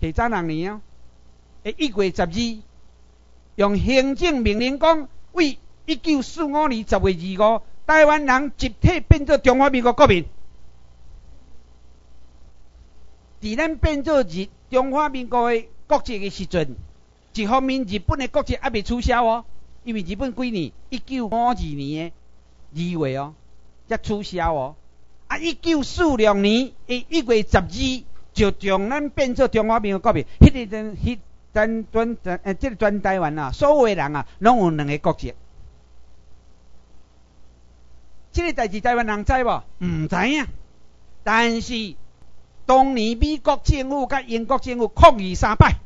下早两年哦，一月十二，用行政命令讲，为一九四五年十月二五，台湾人集体变做中华民国国民。伫咱变做日中华民国的国籍的时阵，一方面日本的国籍还未取消哦，因为日本几年一九五二年的二月哦，才取消哦。啊，一九四六年的一月十二，就将咱变做中华民国国民。迄个阵，迄咱全全诶，即个全台湾啊，所有诶人啊，拢有两个国籍。即个代志台湾人知无？毋知影。但是。当年美国政府甲英国政府抗议三摆，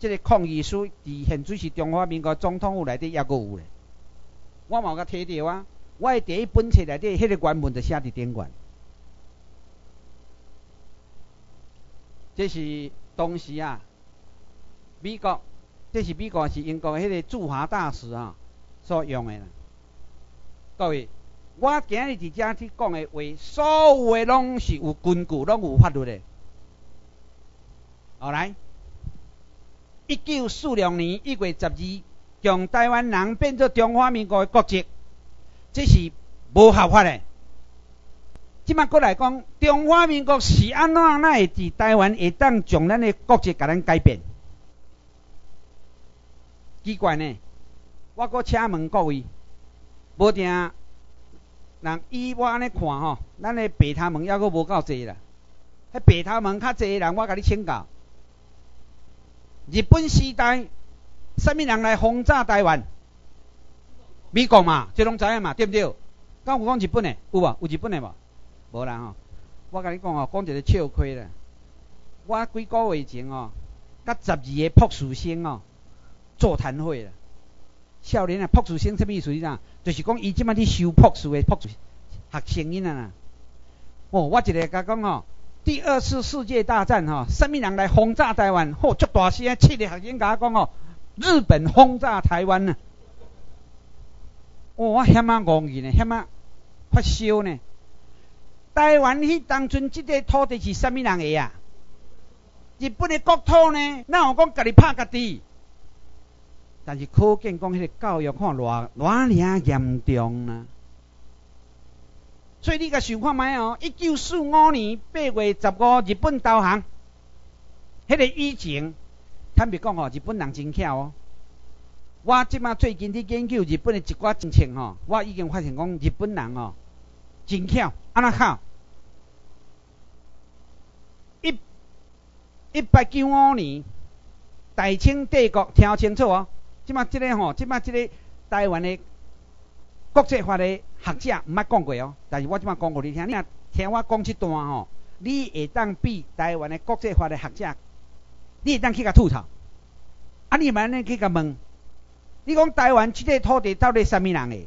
即个抗议书伫现在是中华民国总统府内底抑阁有咧。我嘛有甲摕着啊，我诶第一本册内底迄个原文就写伫顶管。这是当时啊，美国，这是美国是英国迄个驻华大使啊所用诶啦，各位。我今日伫遮去讲的话，所有的拢是有根据，拢有法律的。好来，一九四六年一月十二，将台湾人变做中华民国的国籍，这是无合法的。即摆过来讲，中华民国是安怎那会伫台湾会当将咱的国籍甲咱改变？奇怪呢？我搁请问各位，无定？人以我安尼看吼，咱的白头门还阁无够济啦。迄白头门较济人，我甲你请教。日本时代，啥物人来轰炸台湾？美国嘛，这拢知影嘛，对不对？敢有讲日本的？有无？有日本的无？无啦吼。我甲你讲哦，讲一个笑亏啦。我几个月前哦，甲十二个博士生哦，座谈会啦。少年啊，博士生什么意思？你知？就是讲，伊即摆伫修博士的博士学生囡仔啦。哦，我一个甲讲哦，第二次世界大战吼，什么人来轰炸台湾？吼，足大声，七个学生甲我讲哦，日本轰炸台湾呐。哦，我险啊怣去呢，险啊发烧呢。台湾迄当阵即个土地是什么人个啊？日本的国土呢？哪有讲家己拍家己？但是可见讲，迄个教育看偌偌尔严重啊！所以你甲想看觅哦，一九四五年八月十五，日本投降，迄个以前，坦白讲哦，日本人真巧哦。我即马最近伫研究日本的一寡政策吼，我已经发现讲，日本人哦，真巧，安怎巧？一一八九五年，大清帝国，听清楚哦。即马即个吼，即马即个台湾的国际法的学者毋捌讲过哦，但是我即马讲互你听，你若听我讲即段吼，你会当比台湾的国际法的学者，你会当去甲吐槽，啊，你安尼去甲问，你讲台湾即个土地到底啥物人的？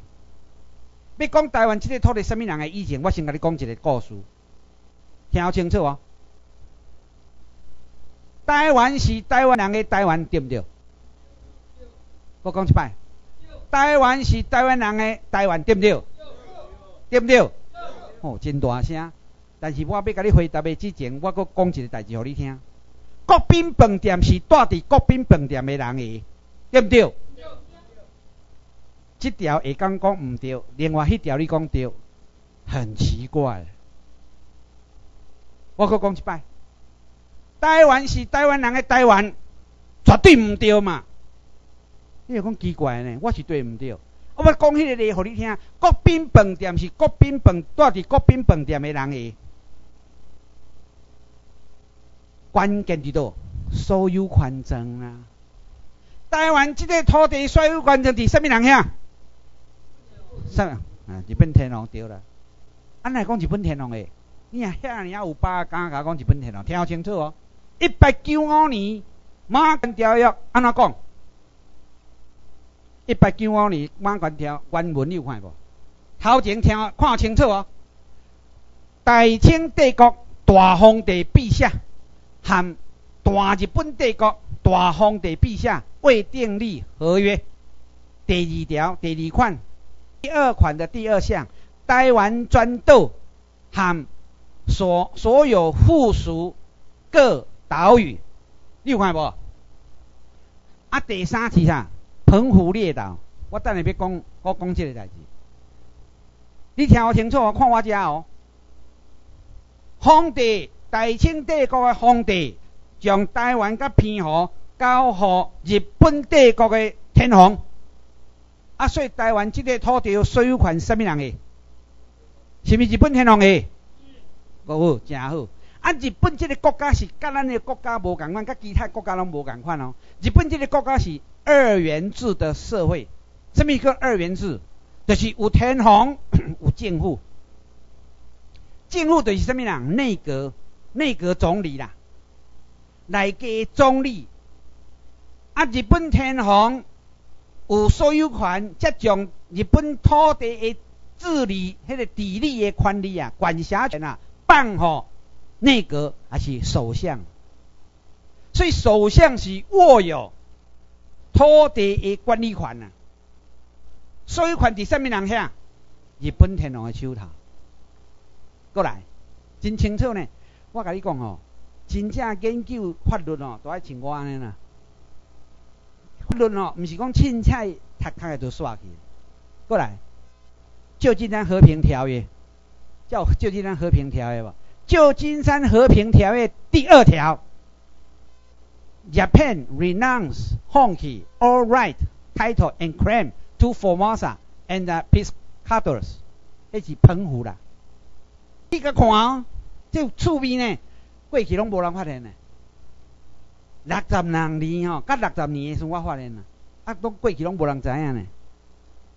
要讲台湾即个土地啥物人的以前，我先甲你讲一个故事，听清楚哦。台湾是台湾人的台湾，对毋对？我讲一摆，台湾是台湾人的台湾，对不对？对不对？哦，真大声！但是我要甲你回答的之前，我阁讲一个代志互你听。国宾饭店是住伫国宾饭店的人的，对不对？这条会讲讲毋对，另外迄条你讲对，很奇怪。我阁讲一摆，台湾是台湾人的台湾，绝对毋对嘛。你又讲奇怪呢？我是对毋对？我要讲迄个例互你听。国宾饭店是国宾饭住伫国宾饭店的人诶。关键伫倒所有权证啊！台湾即个土地所有权证伫什么人遐？啥？啊，日本天皇对啦。安来讲日本天皇诶？你啊遐尔有把握敢甲讲日本天皇？听清楚哦！一八九五年马关条约安怎讲？一八九五年马关条原文你有看无？头前听看清楚哦。大清帝国大皇帝陛下和大日本帝国大皇帝陛下未订立合约。第二条第二款第二款的第二项，台湾专岛和所所有附属各岛屿你有看无？啊，第三是啥？澎湖列岛，我等下要讲，我讲这个代志。你听我清楚，看我遮哦。皇帝，大清帝国的皇帝，将台湾甲澎湖交予日本帝国的天皇。啊，所以台湾这个土地所有权什么人的？是毋是日本天皇的？好，真好。啊，日本这个国家是甲咱的国家无共款，甲其他国家拢无共款哦。日本这个国家是二元制的社会。什么叫二元制？就是有天皇，有政府。政府就是什么人？内阁，内阁总理啦，内阁总理。啊，日本天皇有所有权，则将日本土地的治理、迄个地理的权利啊、管辖权啊，办好内阁还是首相。所以首相是握有土地的管理权啊。所有权伫什么人遐？日本天皇的手头。过来，真清楚呢。我甲你讲吼，真正研究法律哦，都爱像我安尼啦。法律哦，毋是讲凊彩读读的就煞去。过来，旧金山和平条约，叫旧金山和平条约吧。旧金山和平条约第二条，Japan renounce, 放弃 all right, title and claim to Formosa and the Piscators，迄是澎湖啦。你甲看哦，这趣味呢，过去拢无人发现呢。六十年吼，甲六十年的时我发现啦，啊，都过去拢无人知影呢。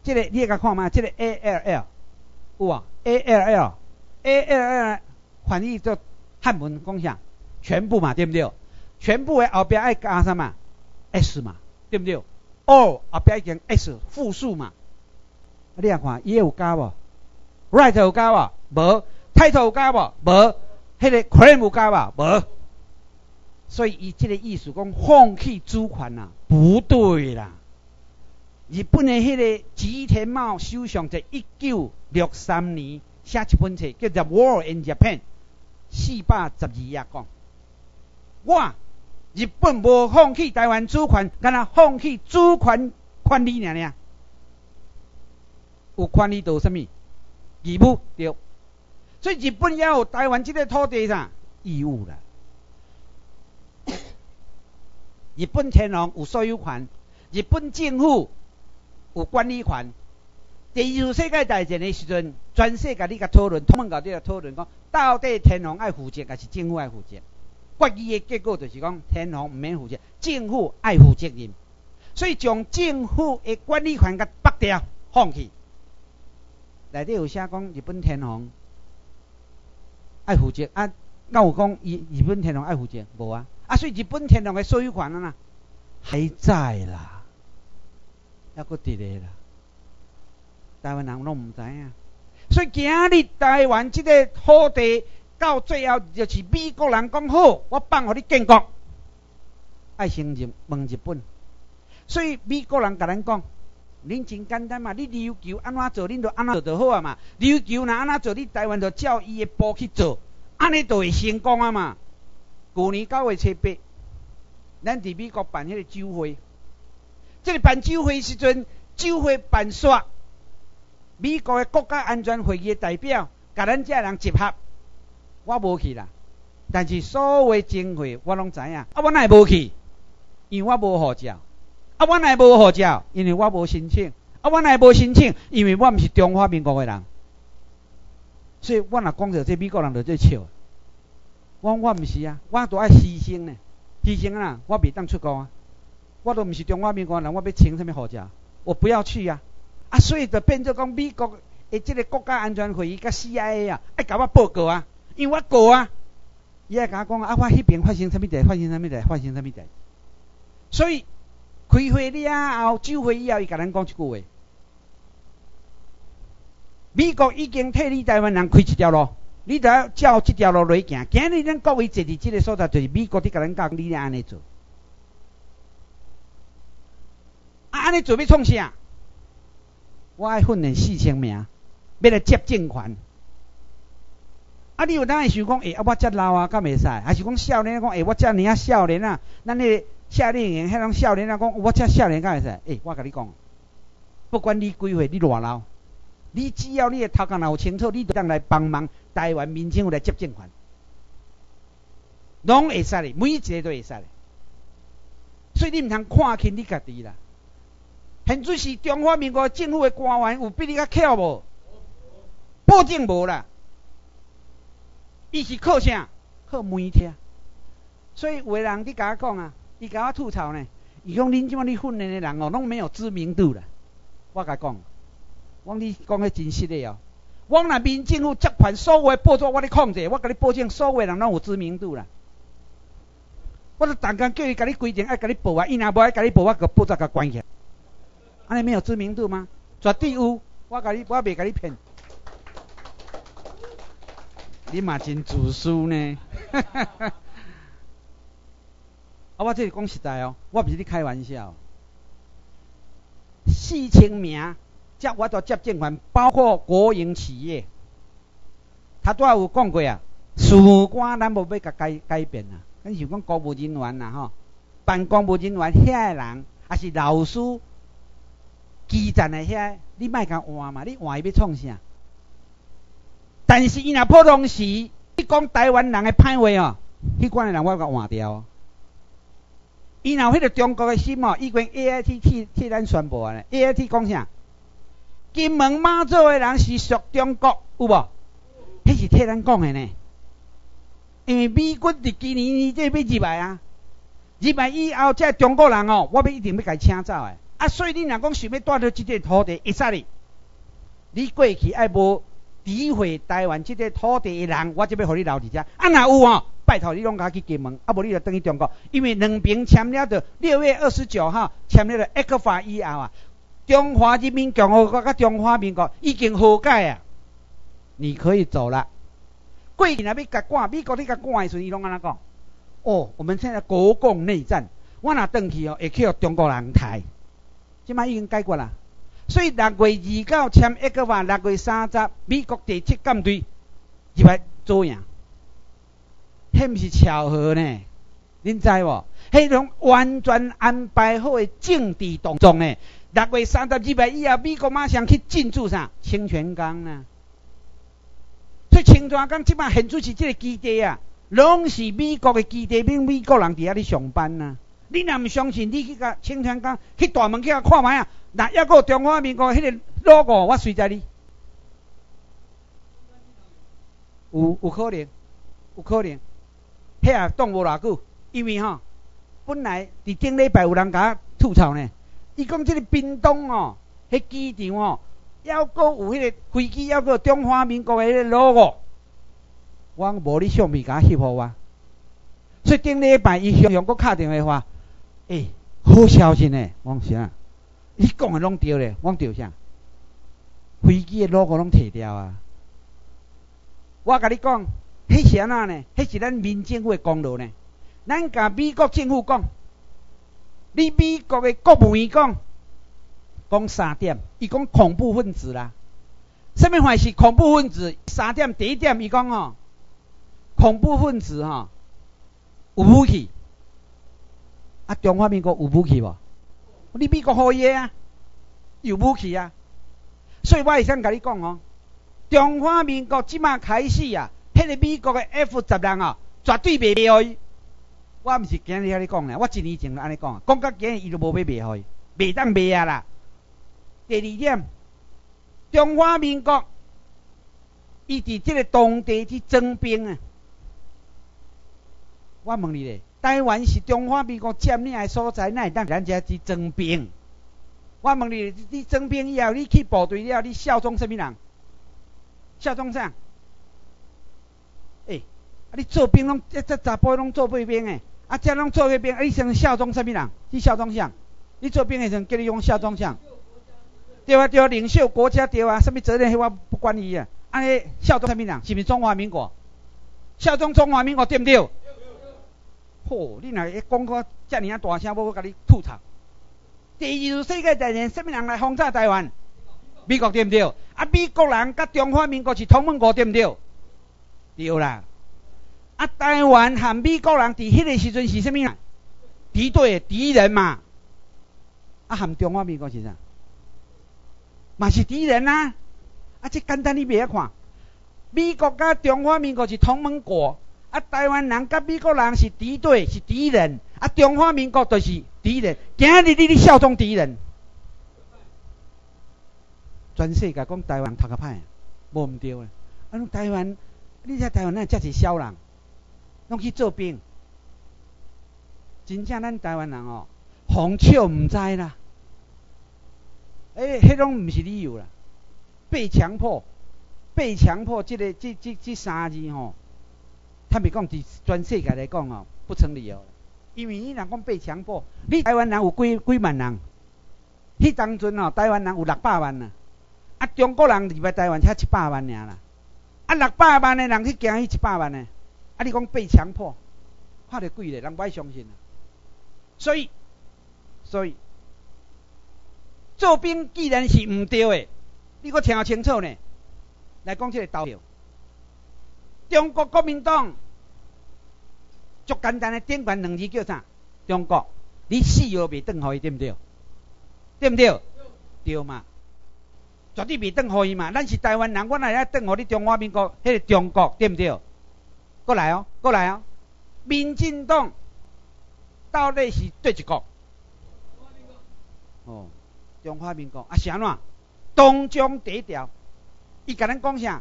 这个你甲看嘛，这个 A L L 有啊，A L L A L L 翻译做汉文讲啥？全部嘛，对不对？全部的后边爱加什么？S 嘛，对不对？All 后边加 S 复数嘛。你啊看，伊有加无？Right 有加无？无。title 有加无？无。迄个 claim 有加无？无。所以伊即个意思讲放弃主权啊，不对啦。日本的迄个吉田茂首相在一九六三年写一本册，叫做《War in Japan》，四百十二页讲，我日本无放弃台湾主权，敢若放弃主权权利尔尔。有权利到什么？义务对。所以日本也有台湾这个土地上义务啦。日本天皇有所有权，日本政府有管理权。第二次世界大战的时阵，全世界你甲讨论，他们搞啲讨论讲，到底天皇爱负责还是政府爱负责？决议的结果就是讲，天皇唔免负责，政府爱负责任。所以将政府的管理权甲拔掉，放弃。内底有写讲，日本天皇爱负责啊？那有讲，日日本天皇爱负责无啊？啊，所以日本天皇的所有权啊，还在啦，还佫伫咧啦。台湾人拢毋知影，所以今日台湾即个土地到最后就是美国人讲好，我放互你建国，爱先入问日本。所以美国人甲咱讲，恁真简单嘛，你琉球安怎做，恁就安怎做就好啊嘛。琉球若安怎做，你台湾就照伊的步去做，安尼就会成功啊嘛。去年九月初八，咱伫美国办迄个酒会，即个办酒会时阵，酒会办煞，美国的国家安全会议的代表甲咱遮人集合，我无去啦。但是所有经费我拢知影，啊，我奈无去，因为我无护照。啊，我奈无护照，因为我无申请。啊，我奈无申请，因为我毋是中华民国的人。所以我若讲着这美国人就最笑。我我毋是啊，我都爱牺牲呢，牺牲啊，我袂当出国啊，我都毋是中华民国人，我要请什么护照？我不要去啊，啊，所以就变做讲美国的即个国家安全会议甲 CIA 啊，爱甲我报告啊，因为我过啊，伊爱甲我讲啊，我迄边发生什么代，发生什么代，发生什么代，所以开会了后，酒会以后，伊甲咱讲一句话，美国已经替你台湾人开一条路。你得要照这条路来行，今日咱各位坐伫这个所在，就是美国伫甲咱讲，你安尼做，啊安尼做要创啥？我爱训练四千名，要来接政权。啊，你有当会想讲，诶，啊，我遮老啊，敢袂使？还是讲少年讲，诶，我遮尔啊少年啊，咱迄夏令营迄种少年啊，讲我遮少年敢会使？诶，我甲你讲，不管你几岁，你偌老，你只要你的头壳若有清楚，你就当来帮忙台湾民政府来接政权，拢会使的，每一个都会使的。所以你毋通看轻你家己啦。现在是中华民国政府的官员，有比你较巧无？保证无啦。伊是靠啥？靠媒体。所以有个人伫甲我讲啊，伊甲我吐槽呢。伊讲恁即摆咧训练的人哦，拢没有知名度啦。我甲讲，我你讲个真实的哦。我若民政府接管所有报纸，我咧控制，我甲你保证，所有人拢有知名度啦。我著逐工叫伊甲你规定爱甲你报啊，伊若无爱甲你报，我个报纸甲关起。安尼没有知名度吗？绝对有，我甲你，我袂甲你骗。你嘛真自私呢？啊，我这是讲实在哦，我不是咧开玩笑。四千名接我都接政权，包括国营企业，他都有讲过啊。事关咱无要甲改改变啊，咱想讲公务人员呐吼，办公务人员遐个人，还是老师、基层的遐，你莫甲换嘛，你换伊要创啥？但是伊若普通时，你讲台湾人的歹话哦，迄款的人我甲换掉。伊若迄个中国的心哦，已经 A I T 替替咱宣布啊，A I T 讲啥？金门马祖的人是属中国，有无？迄是替咱讲的呢。因为美军伫今年即要入来啊，入来以后，即中国人哦，我要一定要甲伊请走的。啊，所以你若讲想要带到即块土地，会使哩？你过去爱无？诋毁台湾即块土地的人，我就要互你留伫遮。啊，若有哦，拜托你拢甲去金门，啊无你就等于中国。因为两边签了的六月二十九号签了的 A 法以后啊，中华人民共和国甲中华民国已经和解啊，你可以走了。过去若要甲赶，美国你甲赶的时阵，伊拢安怎讲？哦，我们现在国共内战，我若转去哦，会去互中国人抬。即摆已经解决啦。所以六月二九签一个话，六月三十美国第七舰队入来做赢，迄毋是巧合呢？恁知无？迄种完全安排好的政治动作呢？六月三十入来以后，美国马上去进驻啥？清泉岗呢？所以清泉岗即摆现出是即个基地啊，拢是美国的基地，并美国人伫遐咧上班啊。你若毋相信，你去甲清泉岗去大门去遐看觅啊！那抑个中华民国迄个 logo，我随在你，有有可能，有可能，遐也挡无偌久，因为吼，本来伫顶礼拜有人甲我吐槽呢，伊讲即个屏东哦，迄机场哦，还阁有迄个飞机，还阁中华民国的迄个 logo，我讲无你相片甲翕互我，所以顶礼拜伊向向阁敲电话，诶，好消息呢，我啥？你讲的拢对咧，我对啥？飞机的 logo 拢摕掉啊！我甲你讲，迄是安那呢？迄是咱民政府的功劳呢。咱甲美国政府讲，你美国的国务院讲，讲三点，伊讲恐怖分子啦。什么话是恐怖分子？三点第一点，伊讲哦，恐怖分子吼有武器。啊，中华民国有武器无？你美国好嘢啊，有武器啊，所以我会想甲你讲哦，中华民国即马开始啊，迄个美国的 F 十六啊，绝对袂卖互伊。我毋是今日遐你讲咧，我一年前就安尼讲，讲到今日伊就无要卖互伊，袂当卖啊啦。第二点，中华民国伊伫即个当地去征兵啊，我问你咧。台湾是中华民国占领的所在，哪会当咱家去征兵？我问你，你征兵以后，你去部队了，你效忠什么人？效忠啥？诶，啊，你做兵拢，这这查甫拢做背兵诶，啊，这拢做背兵，啊，你先效忠什么人？你效忠啥？你做兵的时阵，叫你用效忠啥？对啊，对啊，领袖国家对啊，什么责任迄我不管伊啊。安尼效忠什么人？是毋是中华民国？效忠中华民国对不对？嚯！你若一讲个遮尔啊大声，要我甲你吐槽。第二次世界大战，什么人来轰炸台湾？美国对毋对？啊，美国人甲中华民国是同盟国对毋对？对啦。啊，台湾和美国人伫迄个时阵是啥物啊？敌对的敌人嘛。啊，和中华民国是啥？嘛是敌人啊。啊，这简单你袂晓看。美国甲中华民国是同盟国，啊，台湾人甲美国人是敌对是敌人，啊，中华民国就是敌人。今日你咧效忠敌人，全世界讲台湾读较歹，无毋对啊。啊，台湾，你睇台湾那才是小人。拢去做兵，真正咱台湾人哦，红笑毋知啦。诶，迄拢毋是理由啦。被强迫，被强迫，即个、即、即、即三字吼，他咪讲伫全世界来讲哦，不成理由。因为你若讲被强迫，你台湾人有几几万人？迄当阵哦，台湾人有六百万呐，啊，中国人入来台湾才七百万尔啦，啊，六百万的人去惊迄一百万的。啊！你讲被强迫，看着贵咧，人不爱相信啊。所以，所以做兵既然是毋对的，你阁听清楚呢。来讲这个道理。中国国民党足简单的顶冠两字叫啥？中国，你死也袂转互伊，对毋对？对毋对？对嘛？绝对袂转互伊嘛。咱是台湾人，我哪会转互你中华民国？迄个中国，对毋对？过来哦，过来哦！民进党到底是对一国？哦，中华民国啊，是安怎？东中第一条，伊甲咱讲啥？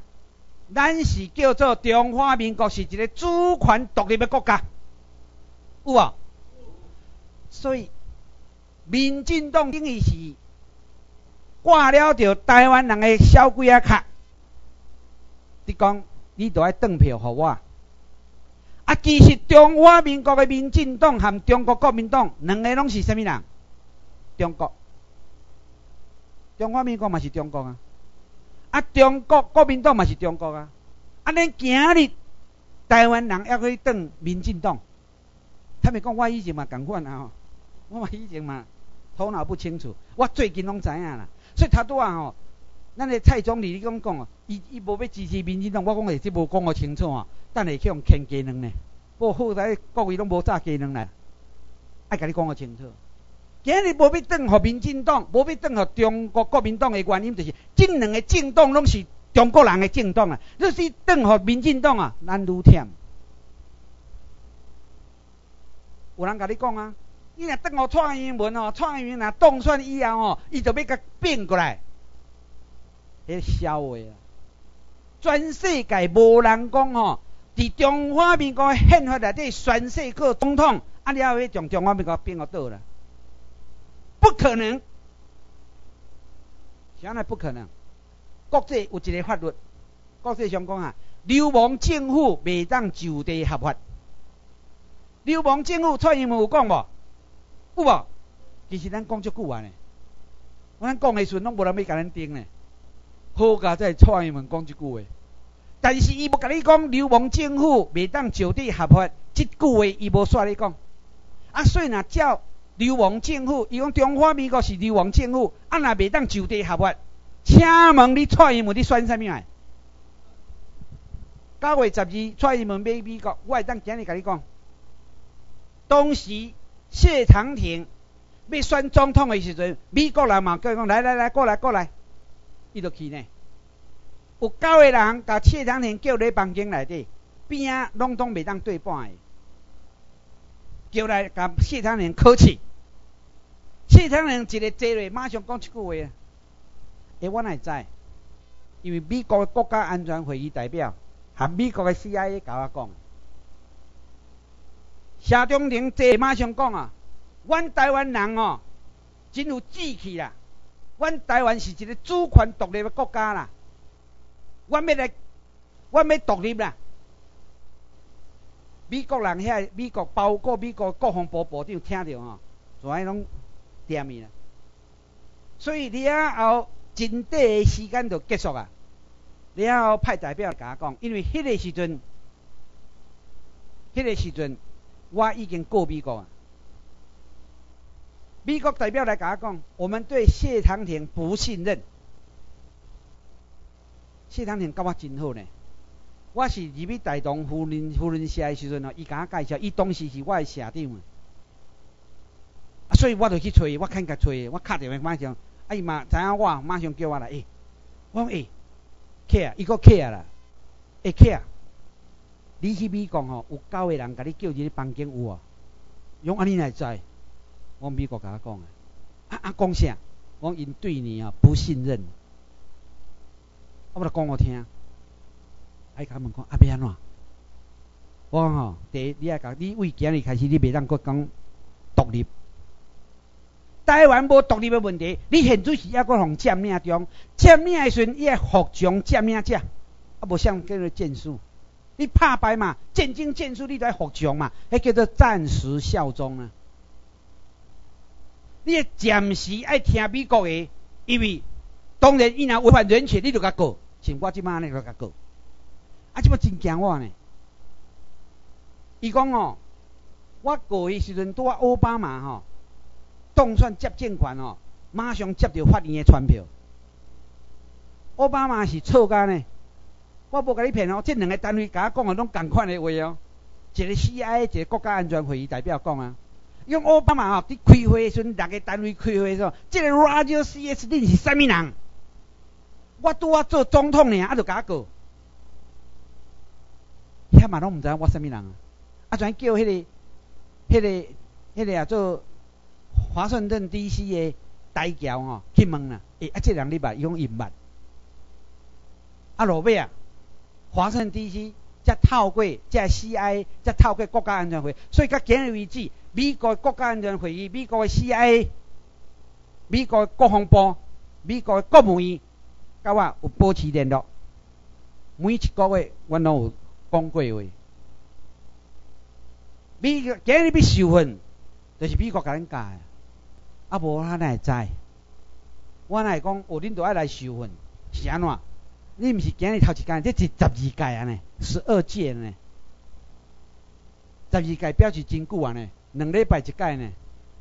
咱是叫做中华民国是一个主权独立的国家，有无？所以民进党等于是挂了着台湾人的小鬼仔卡，你讲你都爱转票互我。啊，其实中华民国的民进党和中国国民党两个拢是啥物人？中国，中华民国嘛是中国啊，啊，中国国民党嘛是中国啊，啊，恁今日台湾人要去当民进党，他们讲我以前嘛共款啊，我嘛以前嘛头脑不清楚，我最近拢知影啦，所以他都啊吼，咱个蔡总理你讲讲哦，伊伊无要支持民进党，我讲诶，即无讲个清楚啊。等下去用牵鸡卵呢？不后来各位拢无炸技能来，爱甲你讲个清楚。今日无要转互民进党，无要转互中国国民党的原因，就是这两个政党拢是中国人的政党啊。若是转互民进党啊，咱愈忝。有人甲你讲啊，你若转互蔡英文哦，蔡英文若当选以后哦，伊就要甲变过来，迄笑话啊！全世界无人讲哦。伫中华民国宪法内底宣誓过总统，啊，你要从中华民国变个倒了？不可能，啥来不可能？国际有一个法律，国际上讲啊，流氓政府袂当就地合法。流氓政府蔡英文有讲无？有无？其实咱讲足久啊呢，咱讲的时阵拢无人要甲咱顶呢，好佳在蔡英文讲一句话。但是伊无甲你讲流氓政府未当就地合法，即句话伊无煞你讲。啊，所以若照流氓政府，伊讲中华民国是流氓政府，啊若未当就地合法，请问你蔡英文你选啥物啊？九月十二蔡英文买美国，我会当今日甲你讲，当时谢长廷要选总统的时阵，美国人嘛叫伊讲来来来过来过来，伊就去呢。有九个人甲谢长廷叫咧房间内底，边啊拢拢袂当对半个，叫来甲谢长廷客气。谢长廷一个坐落，马上讲一句话啊！诶，我哪知？因为美国国家安全会议代表和美国的 CIA 甲我讲，谢长廷坐马上讲啊！阮台湾人哦，真有志气啦！阮台湾是一个主权独立的国家啦！我要来，我要独立啦！美国人遐，美国包括美国国防部部长听着吼，全爱拢点伊啦。所以了后真短的时间就结束啊！了后派代表来甲我讲，因为迄个时阵，迄个时阵我已经过美国啊。美国代表来甲我讲，我们对谢长廷不信任。谢长廷甲我真好呢，我是入去大同夫人夫人社的时阵哦，伊甲我介绍，伊当时是我的社长，所以我就去找伊，我肯甲找伊，我敲电话马上，啊伊嘛知影我，马上叫我来，诶，我讲诶，客啊，伊个客啊啦，诶客啊，你去美国吼，有九个人甲你叫入去房间有啊，用安尼来知，我美国甲我讲诶，啊啊讲啥？我因对你啊不信任，我来讲我听。爱甲问讲啊要安怎？我讲吼，第一你爱甲你为今日开始，你袂当搁讲独立。台湾无独立的问题，你现在是抑搁互占领中，占领的时阵伊爱服从占领者，啊无像叫做战士，你拍败嘛，战争战士你都爱服从嘛，迄叫做暂时效忠啊。你暂时爱听美国的，因为当然伊若违反人权，你就甲告，像我即摆安尼就甲告。啊，即要真惊我呢！伊讲哦，我过去时阵拄啊奥巴马吼，当选接政权哦，马上接到法院的传票。奥巴马是错家呢，我无甲你骗哦，这两个单位甲我讲的拢共款的话哦。一个 CIA，一个国家安全会议代表讲啊，用奥巴马哦，伫开会的时阵，六个单位开会的时候，这个 Radio CS 恁是啥物人？我拄啊做总统呢，啊就甲我告。遐嘛拢毋知影我啥物人啊！啊，全叫迄个、迄个、迄个啊做华盛顿 D.C. 的代侨吼去问啦。诶，啊，这人你捌？伊讲伊毋捌。啊，落尾啊，华盛顿 D.C. 则透过则 CIA 则透过国家安全会，所以到今日为止，美国国家安全会议、美国的 CIA、美国国防部、美国国务院，甲我有保持联络。每一个月，我拢有。讲过话，美国今日要受训，就是美国甲恁教的，啊无他哪会知？我哪会讲，哦，恁都爱来受训，是安怎？你毋是今日头一届，这是十二届啊呢，十二届呢，十二届表示真久啊呢，两礼拜一届呢，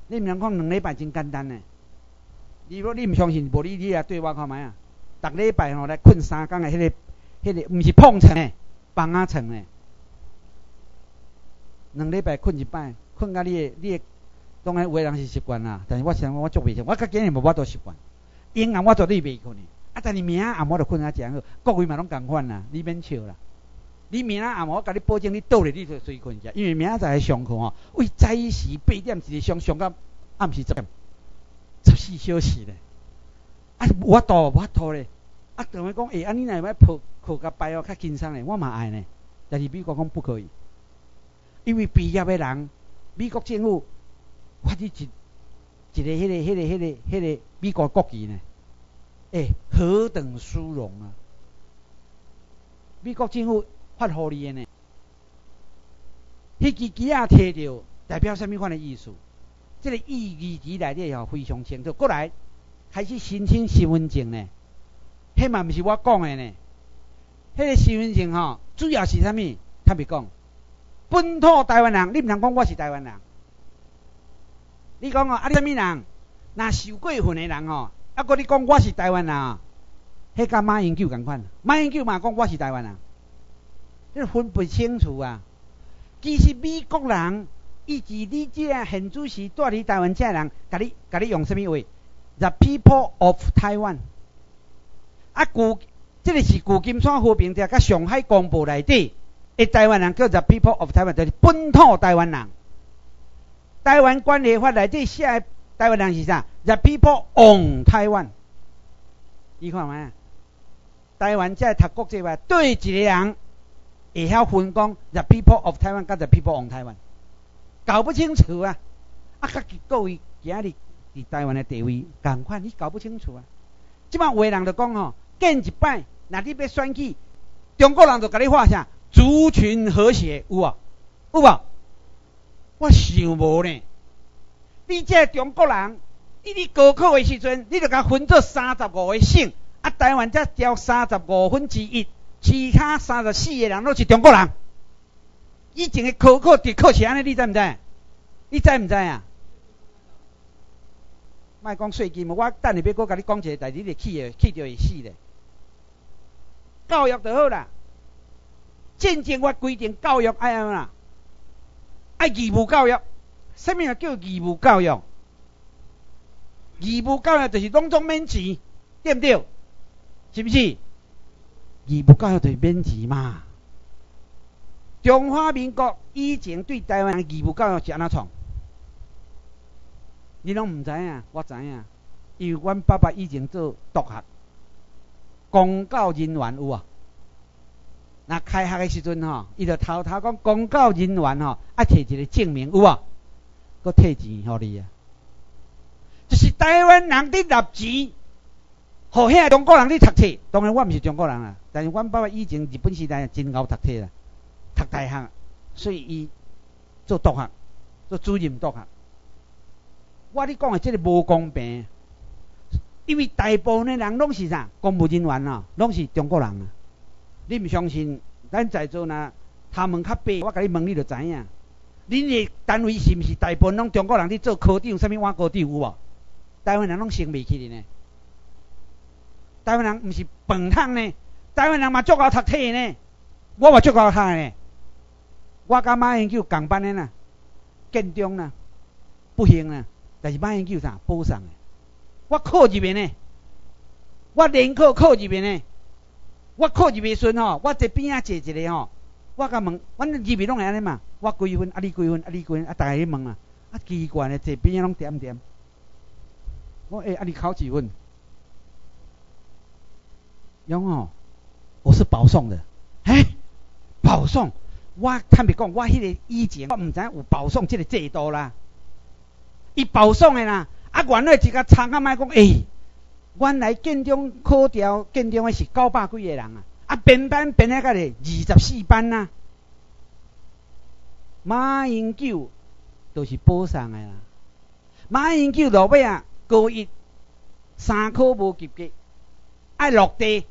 你毋通讲两礼拜真简单呢？如果你毋相信，无你你来对我看觅啊，逐礼拜吼来困三工的，迄个、迄个毋是碰床的。放啊床呢，两礼拜困一摆，困到你你当然有个人是习惯啦，但是我想我足袂习惯，我较今日无法度习惯。因暗我绝对袂困呢，啊，但是明仔暗我就困啊正好，各位嘛拢共款啦，你免笑啦。你明仔暗我甲你保证你倒咧，你就先困者，因为明仔载上课吼，为早起时八点是上上到暗时十点，十四小时咧。啊，我倒我倒咧，啊，同学讲，诶，安尼若要抱。抱甲拜哦较轻松嘞，我嘛爱呢。但是美国讲不可以，因为毕业的人，美国政府发起一一个迄个迄个迄个迄个美国国旗呢，诶，何等殊荣啊！美国政府发互你的呢，迄支旗啊摕着代表什么款的意思？这个意义之内底吼非常清楚。过来开始申请身份证呢，迄嘛毋是我讲的呢。迄个身份证吼，主要是啥物？他咪讲，本土台湾人，你毋通讲我是台湾人。你讲哦，啊，你啥物人？若受过训的人吼，啊，搁你讲我是台湾人，迄甲马英九共款，马英九嘛讲我是台湾人，你分不清楚啊。其实美国人以及你这现主席住伫台湾这人，甲你甲你用啥物话？The people of Taiwan。啊，古。这个是旧金山和平条甲上海公报内底，诶，台湾人叫做 People of Taiwan，就是本土台湾人。台湾关系法内底写台湾人是啥？The People on Taiwan。你看嘛？台湾在读国际法，对一个人会晓分工，The People of Taiwan 甲 The People on Taiwan，搞不清楚啊！啊，各位今日伫台湾的地位，赶快你搞不清楚啊！即摆话人就讲吼，见一摆。那你要选举，中国人就甲你画啥族群和谐有啊？有无？我想无呢。你这中国人，你伫高考的时阵，你就甲分做三十五个省，啊，台湾才交三十五分之一，其他三十四个人都是中国人。以前的高考伫考是安尼，你知毋知？你知毋知啊？莫讲税金，我等下要搁甲你讲一个代志，你会气的，气着会死咧。教育就好啦，正正我规定教育爱安怎？爱义务教育。什么叫义务教育？义务教育就是拢总免钱，对不对？是不是？义务教育就是免钱嘛。中华民国以前对台湾的义务教育是安怎创？你拢毋知影，我知影，因为阮爸爸以前做督学，公教人员有啊。那开学的时阵吼，伊就偷偷讲公教人员吼，啊摕一个证明有啊，搁摕钱互你啊。就是台湾人伫立钱，互遐中国人伫读册。当然我毋是中国人啊，但是阮爸爸以前日本时代真敖读册啦，读大学，所以伊做督学，做主任督学。我你讲的即个无公平，因为大部分的人拢是啥公务人员啊，拢是中国人啊。你毋相信？咱在座呐，他们较白，我甲你问，你就知影。恁的单位是毋是大部分拢中国人伫做科长？啥物碗科长有无？台湾人拢升袂起哩呢。台湾人毋是笨桶呢，台湾人嘛足够读册呢。我嘛足够读呢。我甲马英九共班的呐，建中呐，不行啊。但是马英九啥补上的？我考入面呢，我联考考入面呢，我考入面顺吼，我这边啊坐一个吼，我甲问，阮入面拢会安尼嘛？我几分？啊你几分？啊你几分？啊大家去问啊，啊奇怪的，这边啊拢点点。我诶，啊你考几分？勇哦，我是保送的。哎，保送，我坦白讲，我迄个以前我毋知有保送即个制度啦。伊保送的啦，啊，原来一个参啊，莫讲，诶，原来建中考调建中的是九百几个人啊，啊，编班编啊个咧二十四班呐。马英九都是保送的啦，马英九落尾啊，高一三科无及格，爱落地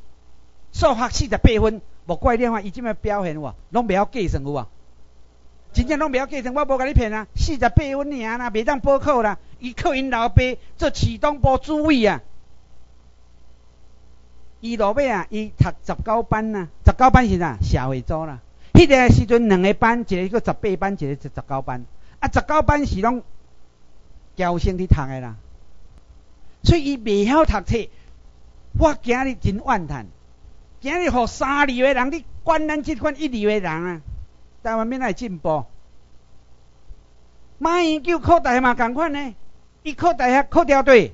数学四十八分，无怪你话伊即摆表现哇，拢袂晓计算有啊。真正拢袂晓计算，我无甲你骗啊！四十八分尔啦，袂当补考啦。伊靠因老爸做启东部主委啊。伊落尾啊，伊读十九班呐，十九班是啥？社会组啦。迄个时阵两个班，一个叫十八班，一个叫十九班。啊，十九班是拢娇生伫读的啦。所以伊袂晓读册，我今日真怨叹。今日互三二个人，你管咱即款一二个人啊？台湾免来进步，马英九考大嘛共款呢，伊考大学考掉对，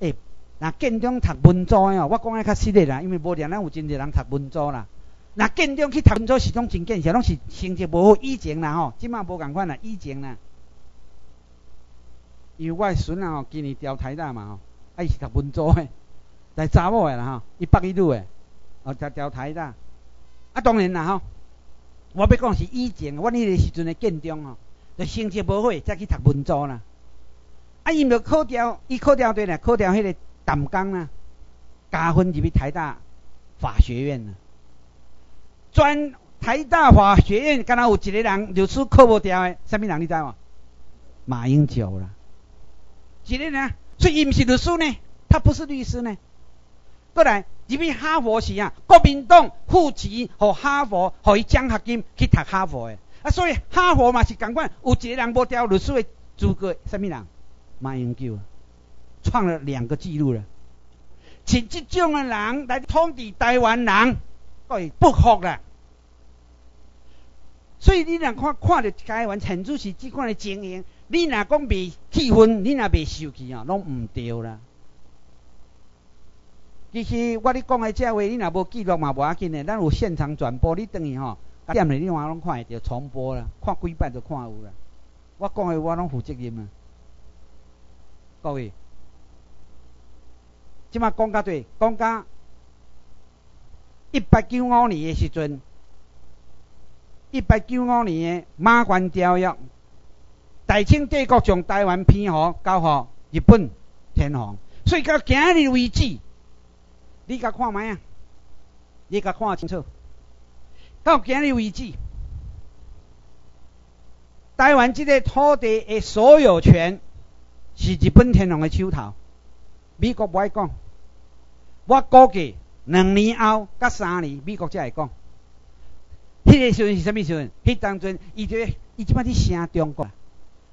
诶，那建中读文组的哦，我讲诶较实在啦，因为无连咱有真侪人读文组啦。那建中去读文组是种真见识，拢是成绩无好以前啦吼，即马无共款啦，以前啦。因为我诶孙啊吼，今年调台大嘛吼，啊伊是读文组诶，来查某诶啦吼，伊北一女诶，哦调调台大，啊当然啦吼。我要讲是以前，我迄个时阵的建中吼，就成绩无好，再去读文组啦。啊，伊毋着考调，伊考调对啦，考调迄个淡江啦，加分入去台大法学院啦。专台大法学院，敢若有一个人律师考无调诶，啥物人你知无？马英九啦，一个人，所以伊毋是律师呢，他不是律师呢。过来。入去哈佛是啊，国民党付钱互哈佛，互伊奖学金去读哈佛的。啊，所以哈佛嘛是共款，有一个人无调律师的资格，什么人？马英九，创了两个记录了。请这种的人来统治台湾人，会不服啦。所以你若看看着台湾陈主席即款的经营，你若讲未气愤，你若未受气啊，拢毋对啦。其实我咧讲诶，这话你若无记录嘛，无要紧诶。咱有现场转播，你等于吼，点咧你话拢看会着重播啦，看几摆就看有啦。我讲诶，我拢负责任啊。各位，即马讲甲对，讲甲一八九五年诶时阵，一八九五年诶马关条约，大清帝国将台湾偏河交互日本天皇，所以到今日为止。你甲看卖啊！你甲看清楚。到今日为止，台湾这个土地的所有权是日本天皇的手头。美国不爱讲，我估计两年后、甲三年，美国才会讲。迄个时阵是啥物时阵？迄当阵伊就伊即摆去声中国，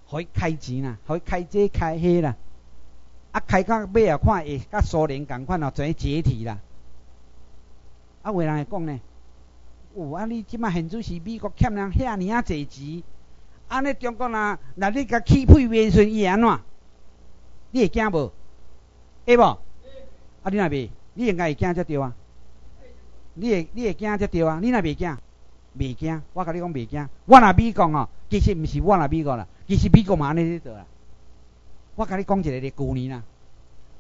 互伊开钱啦，互伊开这开迄啦。啊，开到尾啊，看会甲苏联共款哦，全解体啦。啊，有人会讲呢，有啊，你即摆现主是美国欠人遐尔啊济钱，安尼中国若若你甲起配元顺伊安怎？你会惊无？会无？啊，你若袂，你应该会惊才对啊。你会你会惊才对啊，你若袂惊，袂惊。我甲你讲袂惊。我若美国哦，其实毋是我若美国啦，其实美国嘛安尼咧做啦。我甲你讲一个咧，旧年啦，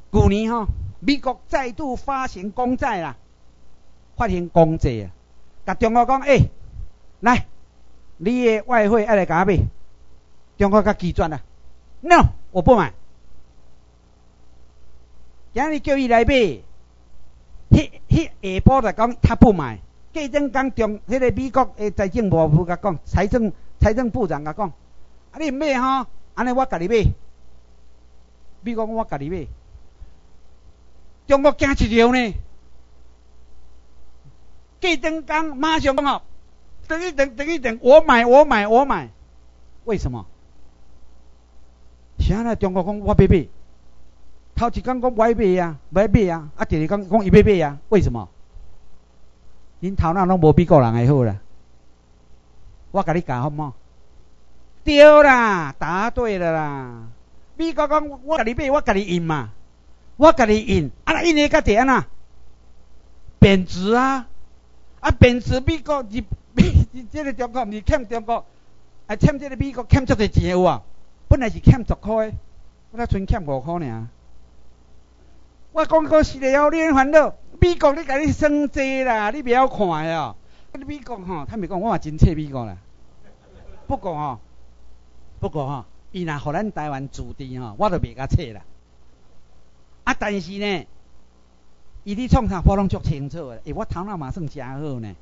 旧年吼，美国再度发行公债啦，发行公债啊，甲中国讲，诶，来，你的外汇爱来甲我买，中国甲拒绝啦，no，我不买。今日叫伊来买，迄迄下晡就讲他不买，过阵讲中，迄个美国诶财政部部甲讲，财政财政部长甲讲，啊你买吼，安尼我甲你买。美国我家己买，中国惊一条呢？过灯工马上讲哦，等一等，等一等，我买，我买，我买。为什么？现在中国讲我要买，头一讲讲我要买呀，要买呀，啊，第二讲讲伊要买呀，为什么？恁头脑拢无美国人还好啦。我甲你讲好冇？对啦，答对了啦。美国讲，我甲你买，我甲你印嘛，我甲你印，啊那印的甲点啊？贬值啊！啊贬值，美国你你 这个中国毋是欠中国，啊欠这个美国欠足多钱有啊？本来是欠十块，我才存欠五块尔。我讲个是了，你烦恼，美国你甲你升值啦，你不要看哦。美国吼，他咪讲我嘛真切美国啦。不过吼，不过吼。伊若互咱台湾驻地吼，我都袂甲切啦。啊，但是呢，伊咧创啥，我拢足清楚诶。我头脑嘛算诚好呢。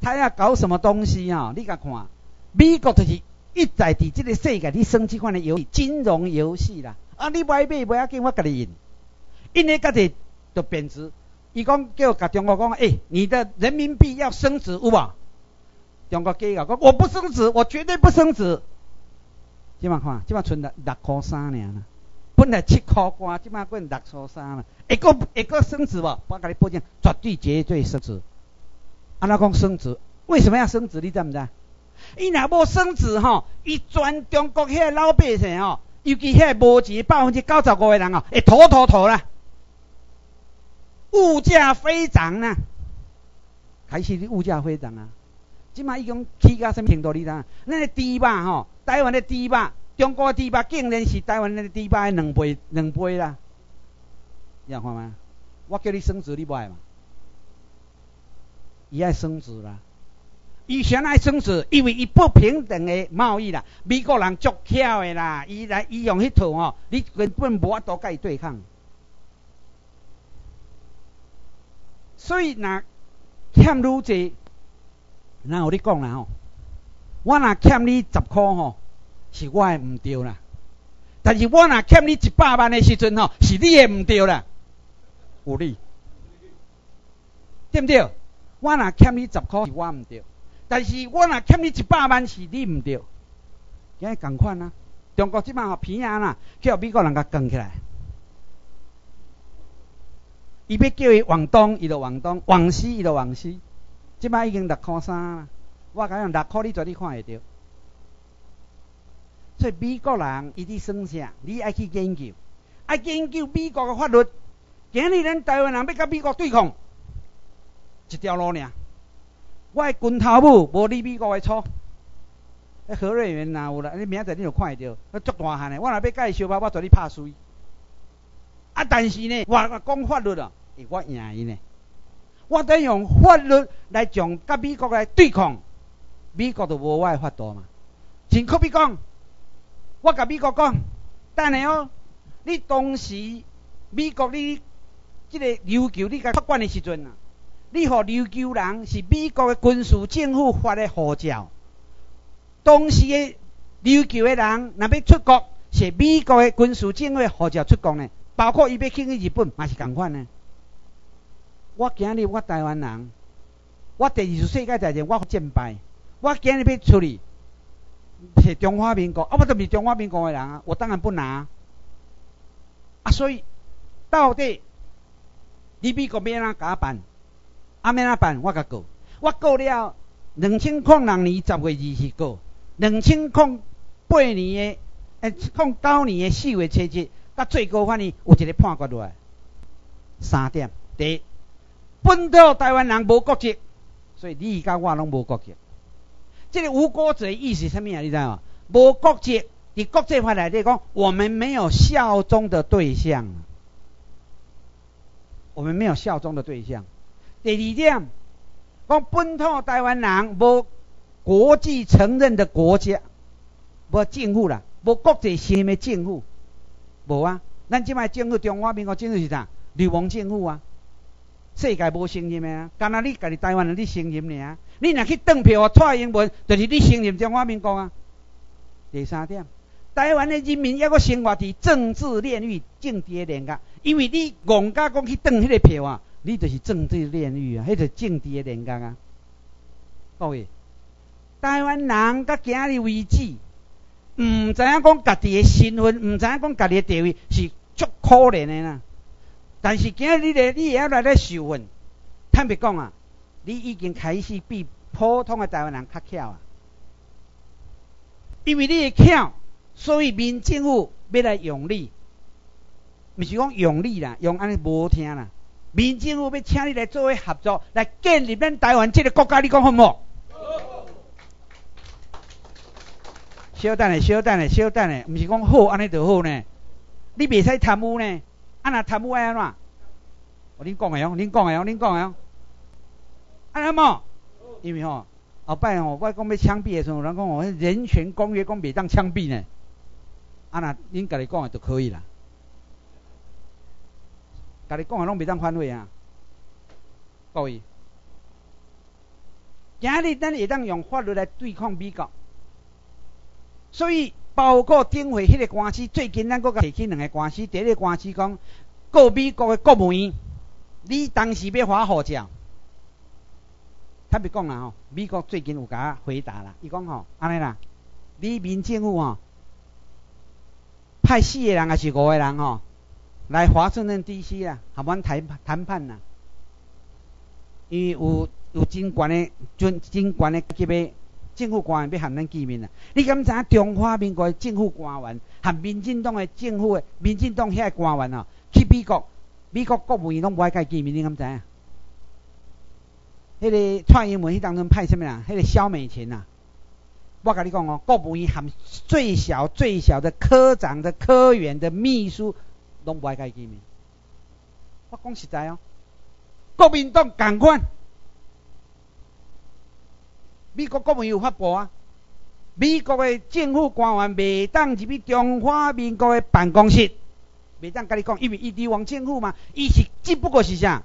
他要搞什么东西吼？你甲看，美国就是一再伫即个世界咧生即款诶游戏，金融游戏啦。啊，你买买不要紧，我甲你印。因为家己就贬值。伊讲叫甲中国讲，诶，你的人民币要升值有无？中国计个讲，我不升值，我绝对不升值。即摆看，即摆剩六六箍三尔啦。本来七箍半，即摆变六箍三啦。会个会个升值无？我甲你保证，绝对绝对升值。安怎讲升值？为什么要升值？你知毋知？伊若无升值吼，伊全中国遐老百姓吼，尤其遐无钱百分之九十五的人吼，会土土土啦。物价飞涨啦，开始物价飞涨啊！即摆已经起到什么程度？你知？咱个猪肉吼。台湾的猪肉，中国的猪肉竟然是台湾的猪肉的两倍两倍啦！你看吗？我叫你升值，你不爱嘛？伊爱升值啦！以前爱升值，因为伊不平等的贸易啦。美国人足巧的啦，伊来伊用迄套吼，你根本无法度甲伊对抗。所以若欠愈济，哪有你讲啦吼？我若欠你十箍吼，是我的毋对啦。但是我若欠你一百万的时阵吼，是你诶毋对啦。有理，对毋对？我若欠你十箍，是我毋对。但是我若欠你一百万，是你毋对。今日共款啊，中国即摆吼偏啊啦，叫美国人甲扛起来。伊要叫伊往东，伊就往东；往西，伊就往西。即摆已经六箍三啦。我讲六块，你绝对看会到。所以美国人伊伫算啥？你爱去研究，爱研究美国嘅法律。今日咱台湾人要甲美国对抗，一条路尔。我嘅拳头母无你美国嘅错。迄何瑞元哪有啦？你明仔你就看会到，那足大汉嘅。我若要甲伊相拍，我绝对拍碎。啊，但是呢，我讲法律啊，我赢伊呢。我得用法律来将甲美国来对抗。美国就无我法度嘛，真可比讲，我甲美国讲，等下哦，你当时美国你即个琉球你甲发管的时阵啊，你互琉球人是美国的军事政府发的护照，当时的琉球的人若要出国，是美国的军事政府护照出国呢，包括伊要去日本嘛是共款呢。我今日我台湾人。我第二次世界大战我战败，我今日要处理，是中华民国，啊，我都是中华民国的人啊，我当然不拿。啊，所以到底你美国要安怎办？啊，要安怎办？我甲告，我告了，两千零六年十月二十告，两千零八年的，诶，零九年的四月七日，甲最高法院有一个判决落来，三点：第一，本土台湾人无国籍，所以你甲我拢无国籍。这个无国籍意思什么啊？你知道吗？无国籍。你国际法来讲，我们没有效忠的对象，我们没有效忠的对象。第二点，讲本土台湾人无国际承认的国家，无政府啦，无国际性的政府，无啊。咱即摆政府，中华民国政府是啥？流亡政府啊，世界无承认的啊，干那你家己台湾人你承认尔？你若去登票蔡英文，就是你承认中华民国啊。第三点。台湾的人民抑阁生活伫政治炼狱、政治的炼狱，因为你戆家讲去登迄个票啊，你就是政治炼狱啊，迄个政治的炼狱啊。各位，台湾人到今日为止，毋知影讲家己的身份，毋知影讲家己的地位是足可怜的啦。但是今日你咧，你也要来咧受训。坦白讲啊，你已经开始比普通的台湾人较巧啊，因为你的巧。所以民政府要来用你，毋是讲用你啦，用安尼无听啦。民政府要请你来作为合作，来建立咱台湾这个国家，你讲好唔好？小等咧，小等咧，小等咧，毋是讲好安尼就好呢。你袂使贪污呢，安那贪污安怎？我恁讲诶哦，恁讲诶哦，恁讲诶哦。安尼么？因为吼后摆吼，我讲要枪毙的时候，人讲哦，人权公约讲袂当枪毙呢。啊那恁家己讲的就可以啦，家己讲的拢袂当反悔啊，各位，今日咱会当用法律来对抗美国，所以包括顶回迄个官司，最近咱搁提起两个官司，第一个官司讲告美国的国务院，你当时要发护照，他别讲啦吼，美国最近有甲回答啦，伊讲吼安尼啦，你民政府吼。派四个人还是五个人吼，来华盛顿 D.C. 啊，合阮谈谈判呐。因为有有真悬的、真真悬的级别政府官员要和咱见面啊。你敢知影中华民国政府官员和民进党的政府的民进党遐个官员吼，去美国美国国务院拢无爱甲伊见面，你敢知影？迄个蔡英文迄当中派什么人？迄个萧美琴呐。我跟你讲哦，国务院含最小最小的科长的科员的秘书，拢不爱甲伊见面。我讲实在哦，国民党赶快，美国国务院有发布啊，美国的政府官员未当入去中华民国的办公室，未当甲你讲，因为伊流亡政府嘛，伊是只不过是啥，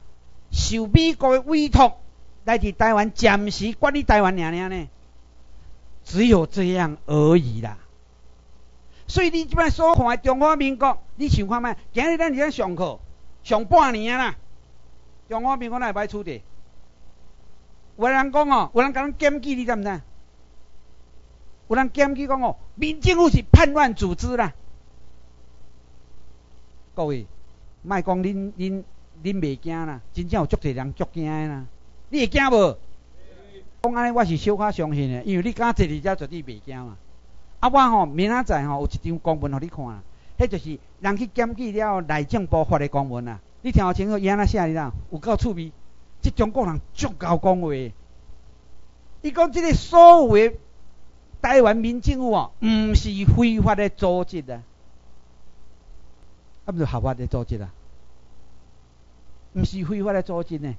受美国的委托来伫台湾暂时管理台湾尔尔呢。只有这样而已啦。所以你即摆所看中华民国，你想看卖？今日咱伫咧上课上半年啊啦，中华民国哪会歹处理？有人讲哦，有人甲咱检举，你知毋知？有人检举讲哦，民政府是叛乱组织啦。各位，莫讲恁恁恁袂惊啦，真正有足侪人足惊诶啦。你会惊无？讲安尼我是小可相信的，因为你敢坐伫遮绝对袂惊嘛。啊，我吼明仔载吼有一张公文互你看，迄就是人去检举了内政部发的公文啊。你听清楚，伊安怎写哩啦？有够趣味，即中国人足够讲话。伊讲即个所谓台湾民政府哦，毋是非法的组织啊，啊，毋是合法的组织啊，毋是非法的组织呢。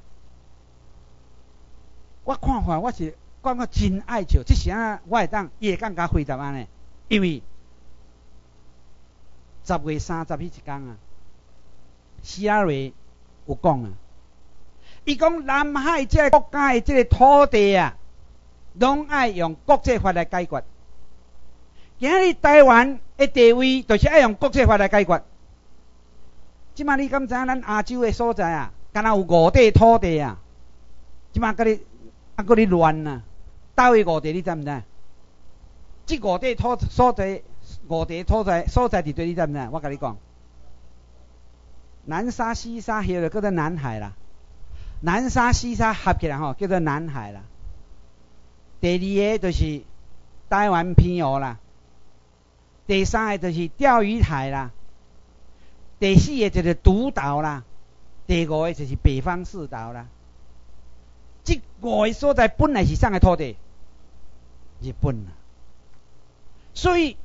我看法我是感觉真爱笑，即时啊，我会当伊会更加回答安尼，因为十月三十迄一天啊，希拉瑞有讲啊，伊讲南海即个国家的即个土地啊，拢爱用国际法来解决。今日台湾的地位，就是爱用国际法来解决。即马你敢知影咱亚洲的所在啊，敢若有五块土地啊，即马甲你。啊，搁咧乱啊！倒位五地你知毋知？即五地土所在，五地土在所在伫对，你知毋知？我甲你讲，南沙、西沙，迄个叫做南海啦。南沙、西沙合起来吼，叫做南海啦。第二个就是台湾平湖啦。第三个就是钓鱼台啦。第四个就是独岛啦。第五个就是北方四岛啦。即五个所在本来是啥个土地？日本啊。所以，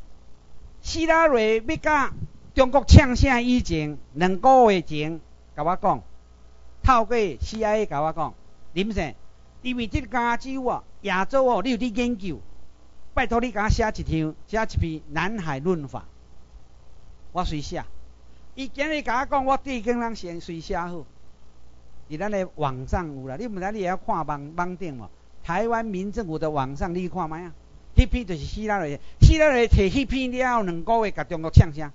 希拉瑞要甲中国呛声以前，两个月前甲我讲，透过 CIA 甲我讲，林生，因为即加州啊、亚洲哦，你有伫研究，拜托你甲我写一条、写一篇《南海论法》，我随写。伊今日甲我讲，我地跟人先随写好。伫咱的网上有啦，你毋知你会晓看网网顶无？台湾民政府的网上你去看卖啊？迄篇就是希拉里，希拉里摕迄篇了后两个月，甲中国呛声。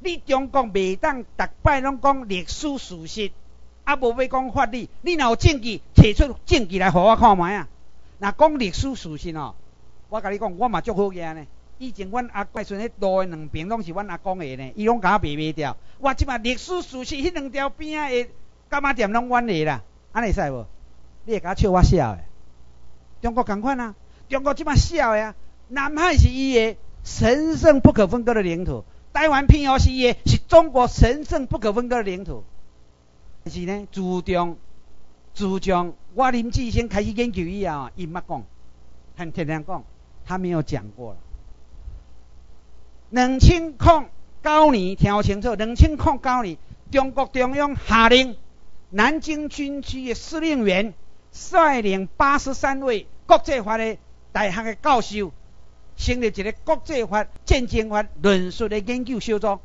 你中国袂当逐摆拢讲历史事实，啊无要讲法律，你若有证据，摕出证据来互我看卖啊？若讲历史事实哦，我甲你讲，我嘛足好个呢。以前阮阿伯孙迄路的两边拢是阮阿公的呢，伊拢甲我卖卖掉。我即马历史事实，迄两条边啊的。干嘛点拢阮的啦？安尼使无？你会甲笑我笑的？中国共款啊！中国即摆笑的啊！南海是伊诶神圣不可分割的领土，台湾偏要是伊诶是中国神圣不可分割的领土。但是呢，自从自从我林志先开始研究以后，伊毋捌讲，很天然讲，他没有讲过了。两千零九年，听清楚，两千零九年，中国中央下令。南京军区的司令员率领八十三位国际法的大学的教授，成立一个国际法、战争法论述的研究小组。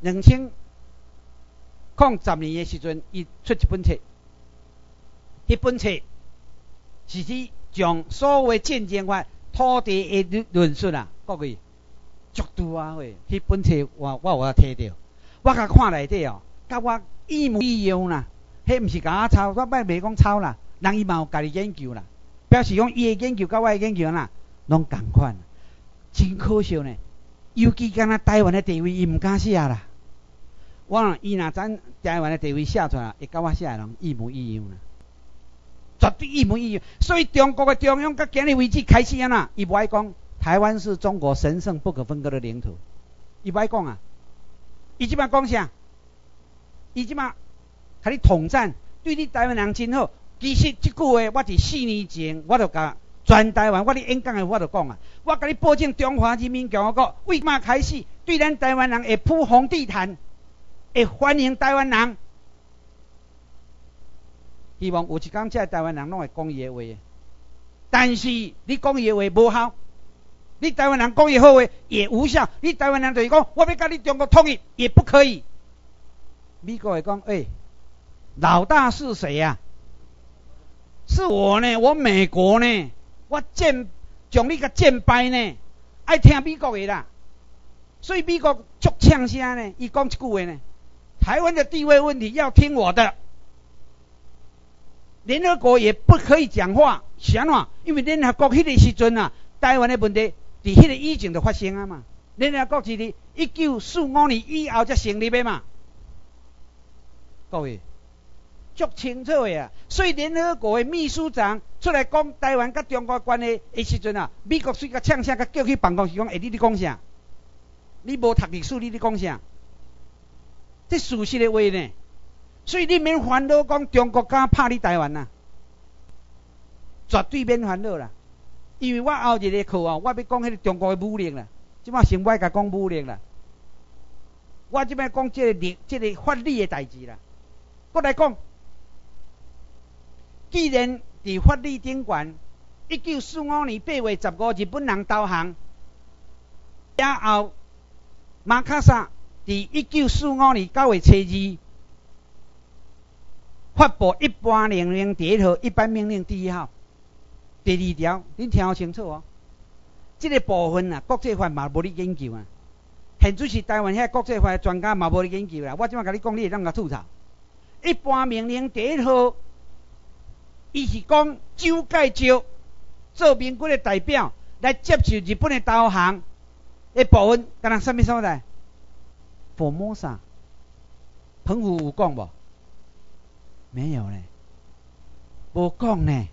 两千零十年的时阵，伊出一本册，迄本册是指将所谓战争法、土地的论述啊，各位，足多啊！喂，迄本册我我有摕到，我甲看内底哦。甲我一模一样啦，迄毋是甲我抄，我摆袂讲抄啦，人伊嘛有家己研究啦，表示讲伊的研究甲我的研究啦，拢共款，真可惜呢。尤其敢若台湾的地位，伊毋敢写啦。我伊若咱台湾的地位写出来，会甲我写的人一模一样啦，绝对一模一样。所以中国的中央，甲今日为止开始安那，伊无爱讲台湾是中国神圣不可分割的领土，伊无爱讲啊，伊即摆讲啥？伊即马，甲你统战，对你台湾人真好。其实即句话，我伫四年前，我就甲全台湾我伫演讲诶，我就讲啊，我甲你保证，中华人民共和国为嘛开始对咱台湾人会铺红地毯，会欢迎台湾人。希望有一天，这台湾人拢会讲伊诶话。但是你讲伊诶话无效，你台湾人讲伊好话也无效。你台湾人就是讲，我要甲你中国统一，也不可以。美国会讲，哎，老大是谁呀？是我呢，我美国呢，我战将你个战败呢，爱听美国的啦。所以美国足呛声呢，伊讲一句话呢，台湾的地位问题要听我的。联合国也不可以讲话，啥嘛？因为联合国迄个时阵啊，台湾的问题伫迄个以前就发生啊嘛。联合国是伫一九四五年以后才成立的嘛。各位，足清楚的啊！所以联合国的秘书长出来讲台湾甲中国关系的时阵啊，美国虽甲呛声，甲叫去办公室讲，哎，你咧讲啥？你无读历史，你咧讲啥？这事实的话呢？所以你免烦恼讲中国敢拍你台湾啊？绝对免烦恼啦！因为我后一个课啊，我要讲迄个中国的武力啦，即摆先不爱甲讲武力啦，我即摆讲即个历、即个法律的代志啦。过来讲，既然伫法律顶管，一九四五年八月十五日本人投降，然后马卡萨伫一九四五年九月初二发布一般命令第一号，一般命令第一号，第二条，恁听好清楚哦。这个部分啊，国际法嘛无咧研究啊，现在是台湾遐国际法专家嘛无咧研究啦。我即马甲你讲，你会当甲吐槽。一般命令第一号伊是讲蒋介石做民国的代表来接受日本的投降的部分，敢若什么所在？佛摩萨，澎湖有讲无？没有呢，无讲呢。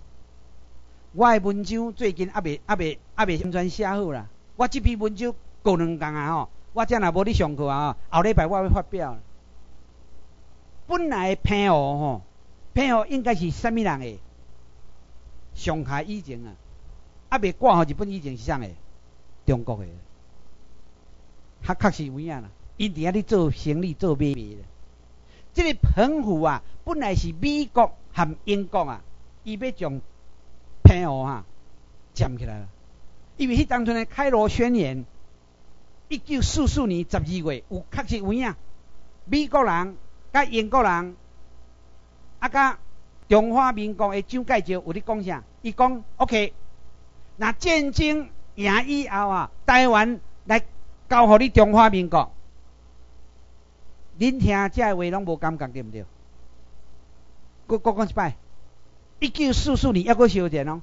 我的文章最近还未、还未、还未完全写好啦。我这篇文章过两工啊吼，我正若无咧上课啊，后礼拜我要发表。本来平湖吼，平湖应该是什么人诶？上海以前啊，啊未挂互日本以前是啥诶？中国诶，较确实有影啦。因伫遐咧做生意、做买卖咧。这个澎湖啊，本来是美国和英国啊，伊要将平湖啊占起来了。因为迄当阵的开罗宣言，一九四四年十二月有确实有影，美国人甲英国人啊甲中华民国诶蒋介石有咧讲啥？伊讲 OK，那战争赢以后啊，台湾来交互你中华民国。恁听这话拢无感觉对毋对？搁搁讲一摆，一九四四年抑搁烧钱哦。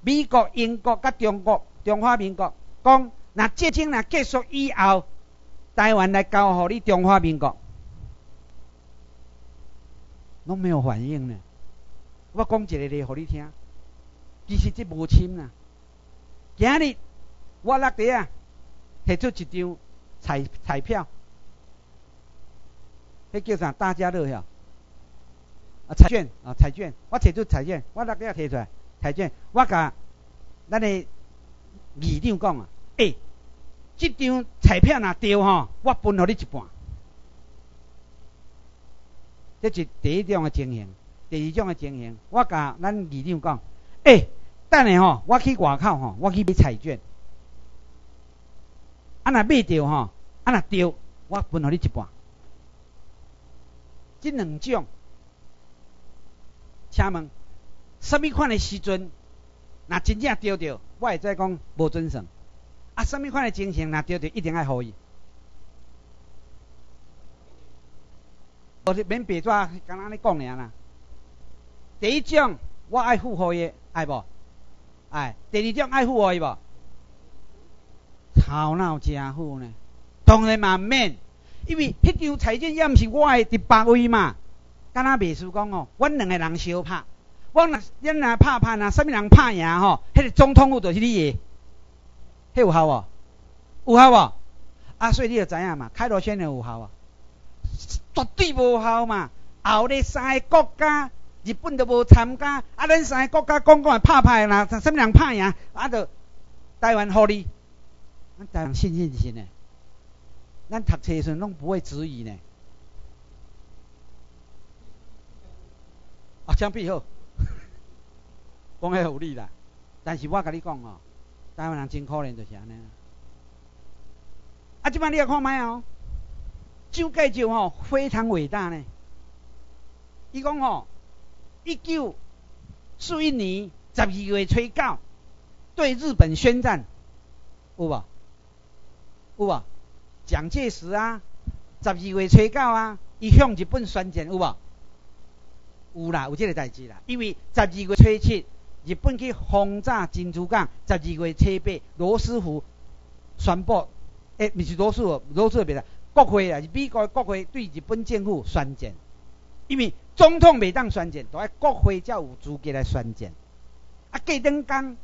美国、英国甲中国、中华民国讲，若战争若结束以后，台湾来交互你中华民国，拢没有反应呢。我讲一个例互你听，其实这无深啊。今日我落地啊，摕出一张彩彩票。迄叫啥？大家乐晓？啊，彩券啊，彩券！我摕出彩券，我哪个要摕出来？彩券，我甲咱的议长讲啊，诶，即张彩票若对吼，我分互你一半。这是第一种的情形，第二种的情形，我甲咱二长讲，诶，等下吼，我去外口吼，我去买彩券，啊若买着吼，啊若着，我分互你一半。即两种，请问，什么款的时阵，若真正着着，我会再讲无准算。啊，什么款的情形，若着着，一定爱互伊。无是免白纸，刚安尼讲尔啦。第一种，我爱付互伊，爱无？爱。第二种爱付互伊无？头脑真好呢，当然嘛免。因为迄张彩券也毋是我诶第八位嘛，敢若秘书讲哦，阮两个人相拍，我若咱若拍拍若啥物人拍赢吼，迄个总统府就是你诶，迄有效无？有效无？啊，所以你就知影嘛，开罗宣言有效啊，绝对无效嘛。后咧三个国家，日本都无参加，啊，咱三个国家讲讲拍拍啦，啥物人拍赢，啊，就台湾互你，咱台湾信信心诶。咱读册时阵拢不会质疑呢。啊，枪毙好，讲迄有理啦。但是我甲你讲哦，台湾人真可怜就是安尼。啊，即摆你也看卖哦，蒋介石吼非常伟大呢。伊讲吼，一九四一年十二月初九对日本宣战，有无？有无？蒋介石啊，十二月初九啊，伊向日本宣战有无？有啦，有这个代志啦。因为十二月初七，日本去轰炸珍珠港；十二月初八，罗斯福宣布，诶，毋是罗斯福，罗斯福别啦，国会啊，美国国会对日本政府宣战。因为总统未当宣战，都爱国会才有资格来宣战。啊，过两天，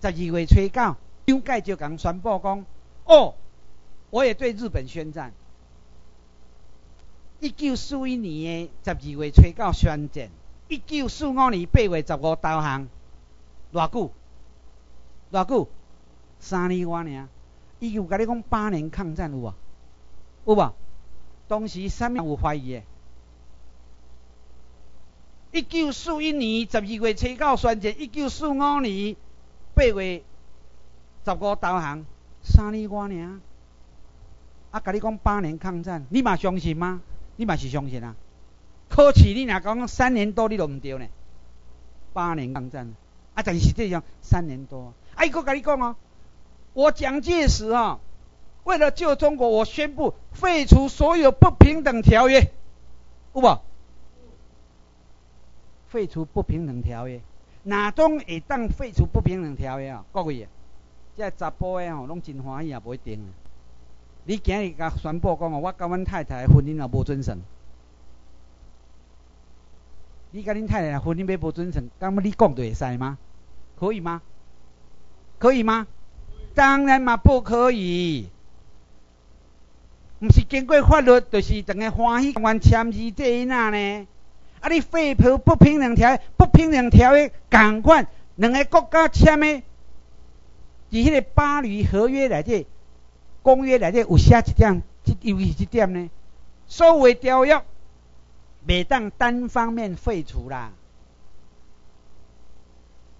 十二月初九，蒋介石讲宣布讲，哦。我也对日本宣战。一九四一年的十二月初九宣战，一九四五年八月十五投降，偌久？偌久？三年外尔。伊有甲你讲八年抗战有无？有无？当时啥物有怀疑的？一九四一年十二月七号宣战，一九四五年八月十五投降，三年外年。啊，甲你讲八年抗战，你嘛相信吗？你嘛是相信啊？可是你若讲三年多，你都毋对呢。八年抗战，啊，但是这样三年多，啊，伊个甲你讲哦，我蒋介石啊，为了救中国，我宣布废除所有不平等条约，有无？废除不平等条约，哪种会当废除不平等条约啊？各位，这查甫的吼，拢真欢喜也不一定。你今日甲宣布讲哦，我甲阮太太婚姻也无准成。你甲恁太太婚姻要无准成，咁你讲就会使吗？可以吗？可以吗？当然嘛，不可以。毋是经过法律，就是等个欢喜完签字这一那呢？啊，你废除不平等条约，不平等条约，共款两个国家签的，伫迄个巴黎合约内底、公约内底有写一点，即尤其一点呢，所有条约袂当单方面废除啦。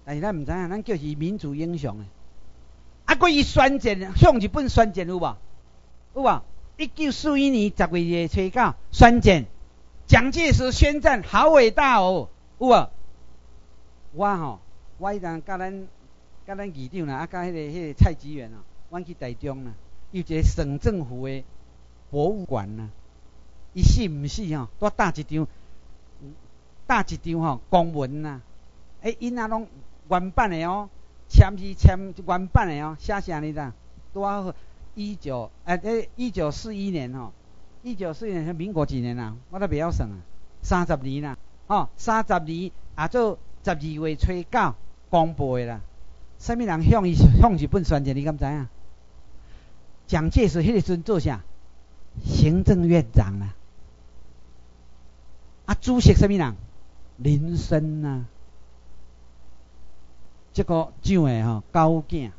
但是咱毋知影，咱叫是民主英雄诶。啊，过伊宣战，向日本宣战有无？有无？一九四一年十月初九宣战，蒋介石宣战，好伟大哦！有无？我吼，我迄阵甲咱甲咱议长啦，啊，甲迄个迄个蔡志远啊，阮去台中啦，有一个省政府的博物馆啦，伊死毋死吼，我搭一张，搭一张吼公文呐，诶，因啊拢原版的哦。签字签原版的哦，写啥呢？呾多好？一九哎哎，一九四一年哦，一九四一年是民国几年啊？我都袂晓算啊，三十年啦，哦，三十年啊，做十二月初九公布的啦。什么人向伊向日本宣战？你敢知影？蒋介石迄个阵做啥？行政院长啦。啊，主席什么人？林森呐。这个怎诶吼高囝，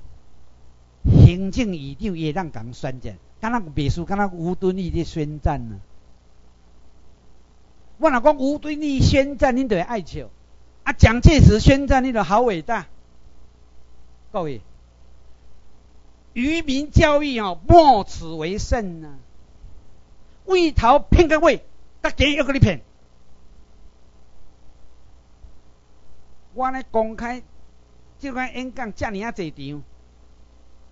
行政院长也当共宣战，敢若秘书，敢若吴敦义咧宣战呢？我若讲吴敦义宣战，恁就会爱笑；啊，蒋介石宣战，恁就好伟大。各位，愚民教育哦，莫此为甚呢？为逃骗个位，大家要给你骗。我咧公开。即款演讲遮尔啊侪场，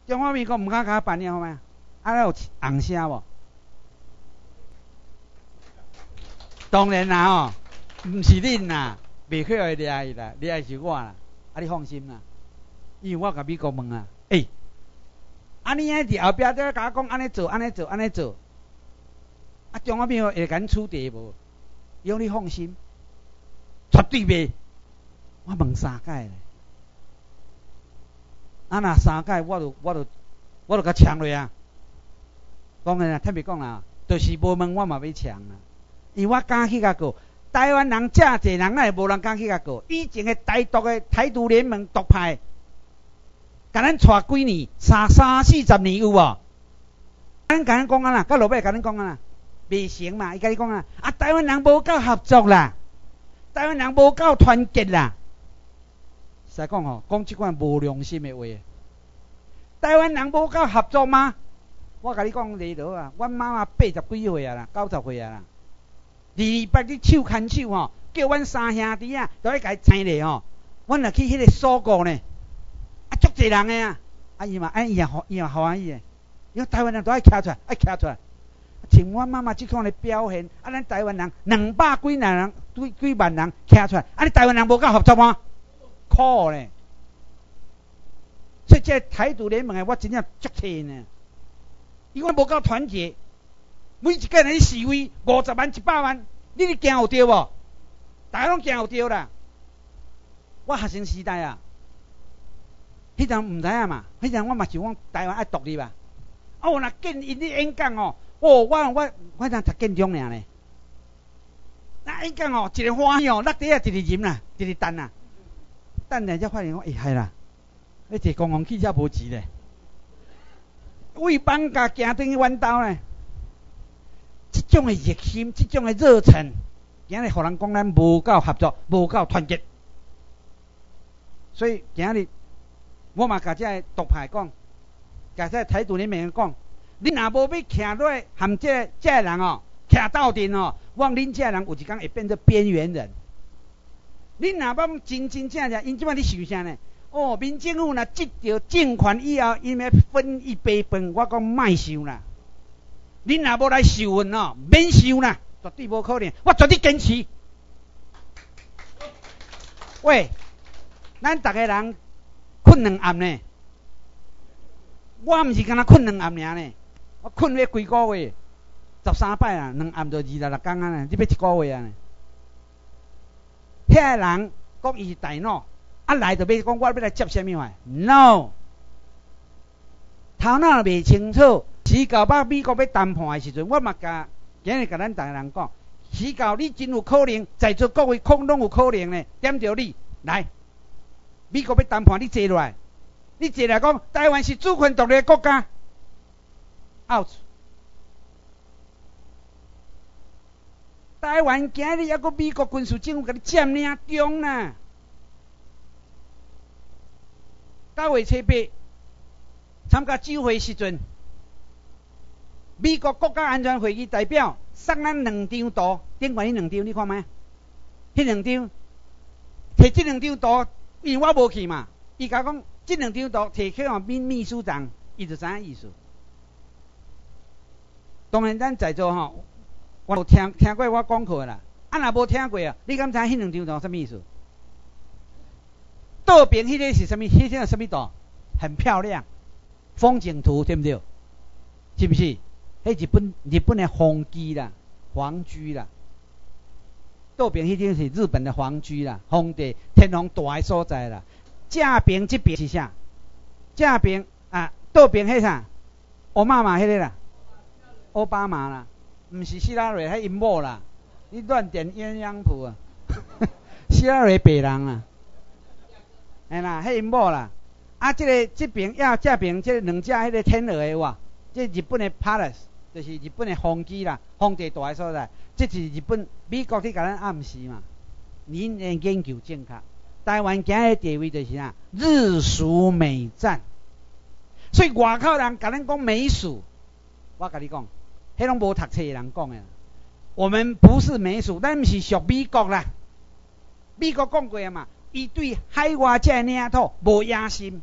中华民国毋敢甲我办了好吗？啊，有红声无？当然啦吼，毋是恁啦，袂去会掠伊啦，掠是我啦。啊，你放心啦，因为我甲美国问啊，诶，啊你喺伫后壁在甲我讲安尼做，安尼做，安尼做，啊中华民国会敢处地无？伊讲你放心，绝对袂。我问三届咧。啊那三届我都我都我都甲抢落啊！讲诶啊，特别讲啦，就是无问我嘛要抢啦，因为我敢去甲告。台湾人遮济人，哪会无人敢去甲告？以前诶台独诶台独联盟独派，甲咱带几年，三三四十年有无？咱甲咱讲啊啦，甲老板甲咱讲啊啦，未成嘛？伊甲你讲啊，啊台湾人无够合作啦，台湾人无够团结啦。再讲吼，讲即款无良心的话，台湾人无够合作吗？我甲你讲例如啊，阮妈妈八十几岁啊啦，九十岁啊啦，二八日手牵手吼，叫阮三兄弟啊，都甲伊请咧吼，阮若去迄个锁国呢，啊，足济人诶啊，啊伊嘛，啊伊也好，伊也好欢喜诶，因为台湾人都爱徛出来，爱徛出来，像阮妈妈即款的表现，啊，咱台湾人两百几万人，几几万人徛出来，啊，你台湾人无够合作吗？苦咧，所以这台独联盟诶，我真正足气呢。因为无够团结，每一个人示威五十万、一百万，你哋惊有对无？大家拢惊有对啦。我学生时代啊，迄阵毋知影嘛，迄阵我嘛想讲台湾爱独立啊。哦，若见因咧演讲哦，哦，我我我阵读建中尔咧。那演讲哦，一个欢喜哦，落地啊，一直啉啦，一直等啊。等下才发现讲，哎，系啦，迄坐公共汽车无钱咧，为放假行等于弯道咧。即种诶热心，即种诶热忱，今日互人讲咱无够合作，无够团结。所以今日我嘛甲这独派讲，甲这台独联盟讲，你若无要徛落含这这人哦，徛斗顶哦，我恁这人有一天会变做边缘人。你若要真真正正，因即摆咧想啥呢？哦，民政府若接到政权以后，因要分一杯饭，我讲卖想啦。你若要来受份哦，免受啦，绝对无可能。我绝对坚持。喂，咱逐个人困两暗呢？我毋是干那困两暗尔呢，我困了几个月，十三摆啊，两暗就二十六工啊呢，你要一个月啊呢？遐人讲伊是大脑，啊来就要讲我要来接啥物话？No，头脑未清楚，时到把美国要谈判的时阵，我嘛甲今日甲咱逐个人讲，时到你真有可能，在座各位可拢有可能呢，点着你来，美国要谈判，你坐落来。你坐来讲，台湾是主权独立的国家，out。台湾今日还阁美国军事政府甲你占领中呢。九月七八参加酒会时阵，美国国家安全会议代表送咱两张图，顶悬迄两张你看觅？迄两张，摕即两张图，因为我无去嘛，伊甲讲。这两张图摕去互秘秘书长，伊就知影意思。当然，咱在座吼，我有听听过我讲课啦。啊，若无听过啊，你敢知迄两张图什么意思？倒边迄个是什么？迄个什么图？很漂亮，风景图对不对？是不是？迄日本日本的皇居啦，皇居啦。倒边迄张是日本的皇居啦，皇帝天皇住的所在啦。正边这边是啥？正边啊，倒边迄啥？奥巴马迄个啦，奥巴马啦，毋是希拉蕊，迄因某啦。你乱点鸳鸯谱啊？希拉蕊白人啊？哎啦，迄因某啦。啊，这个这边要这边这两只迄个天鹅的哇，这日本的 palace，就是日本的皇居啦，皇帝住的所在。这是日本美国伫甲咱暗示嘛？您诶研究正确。台湾今日地位就是啥，日属美战，所以外口人甲咱讲美属，我甲你讲，迄拢无读册的人讲的。我们不是美属，咱毋是属美国啦。美国讲过啊嘛，伊对海外这领土无野心。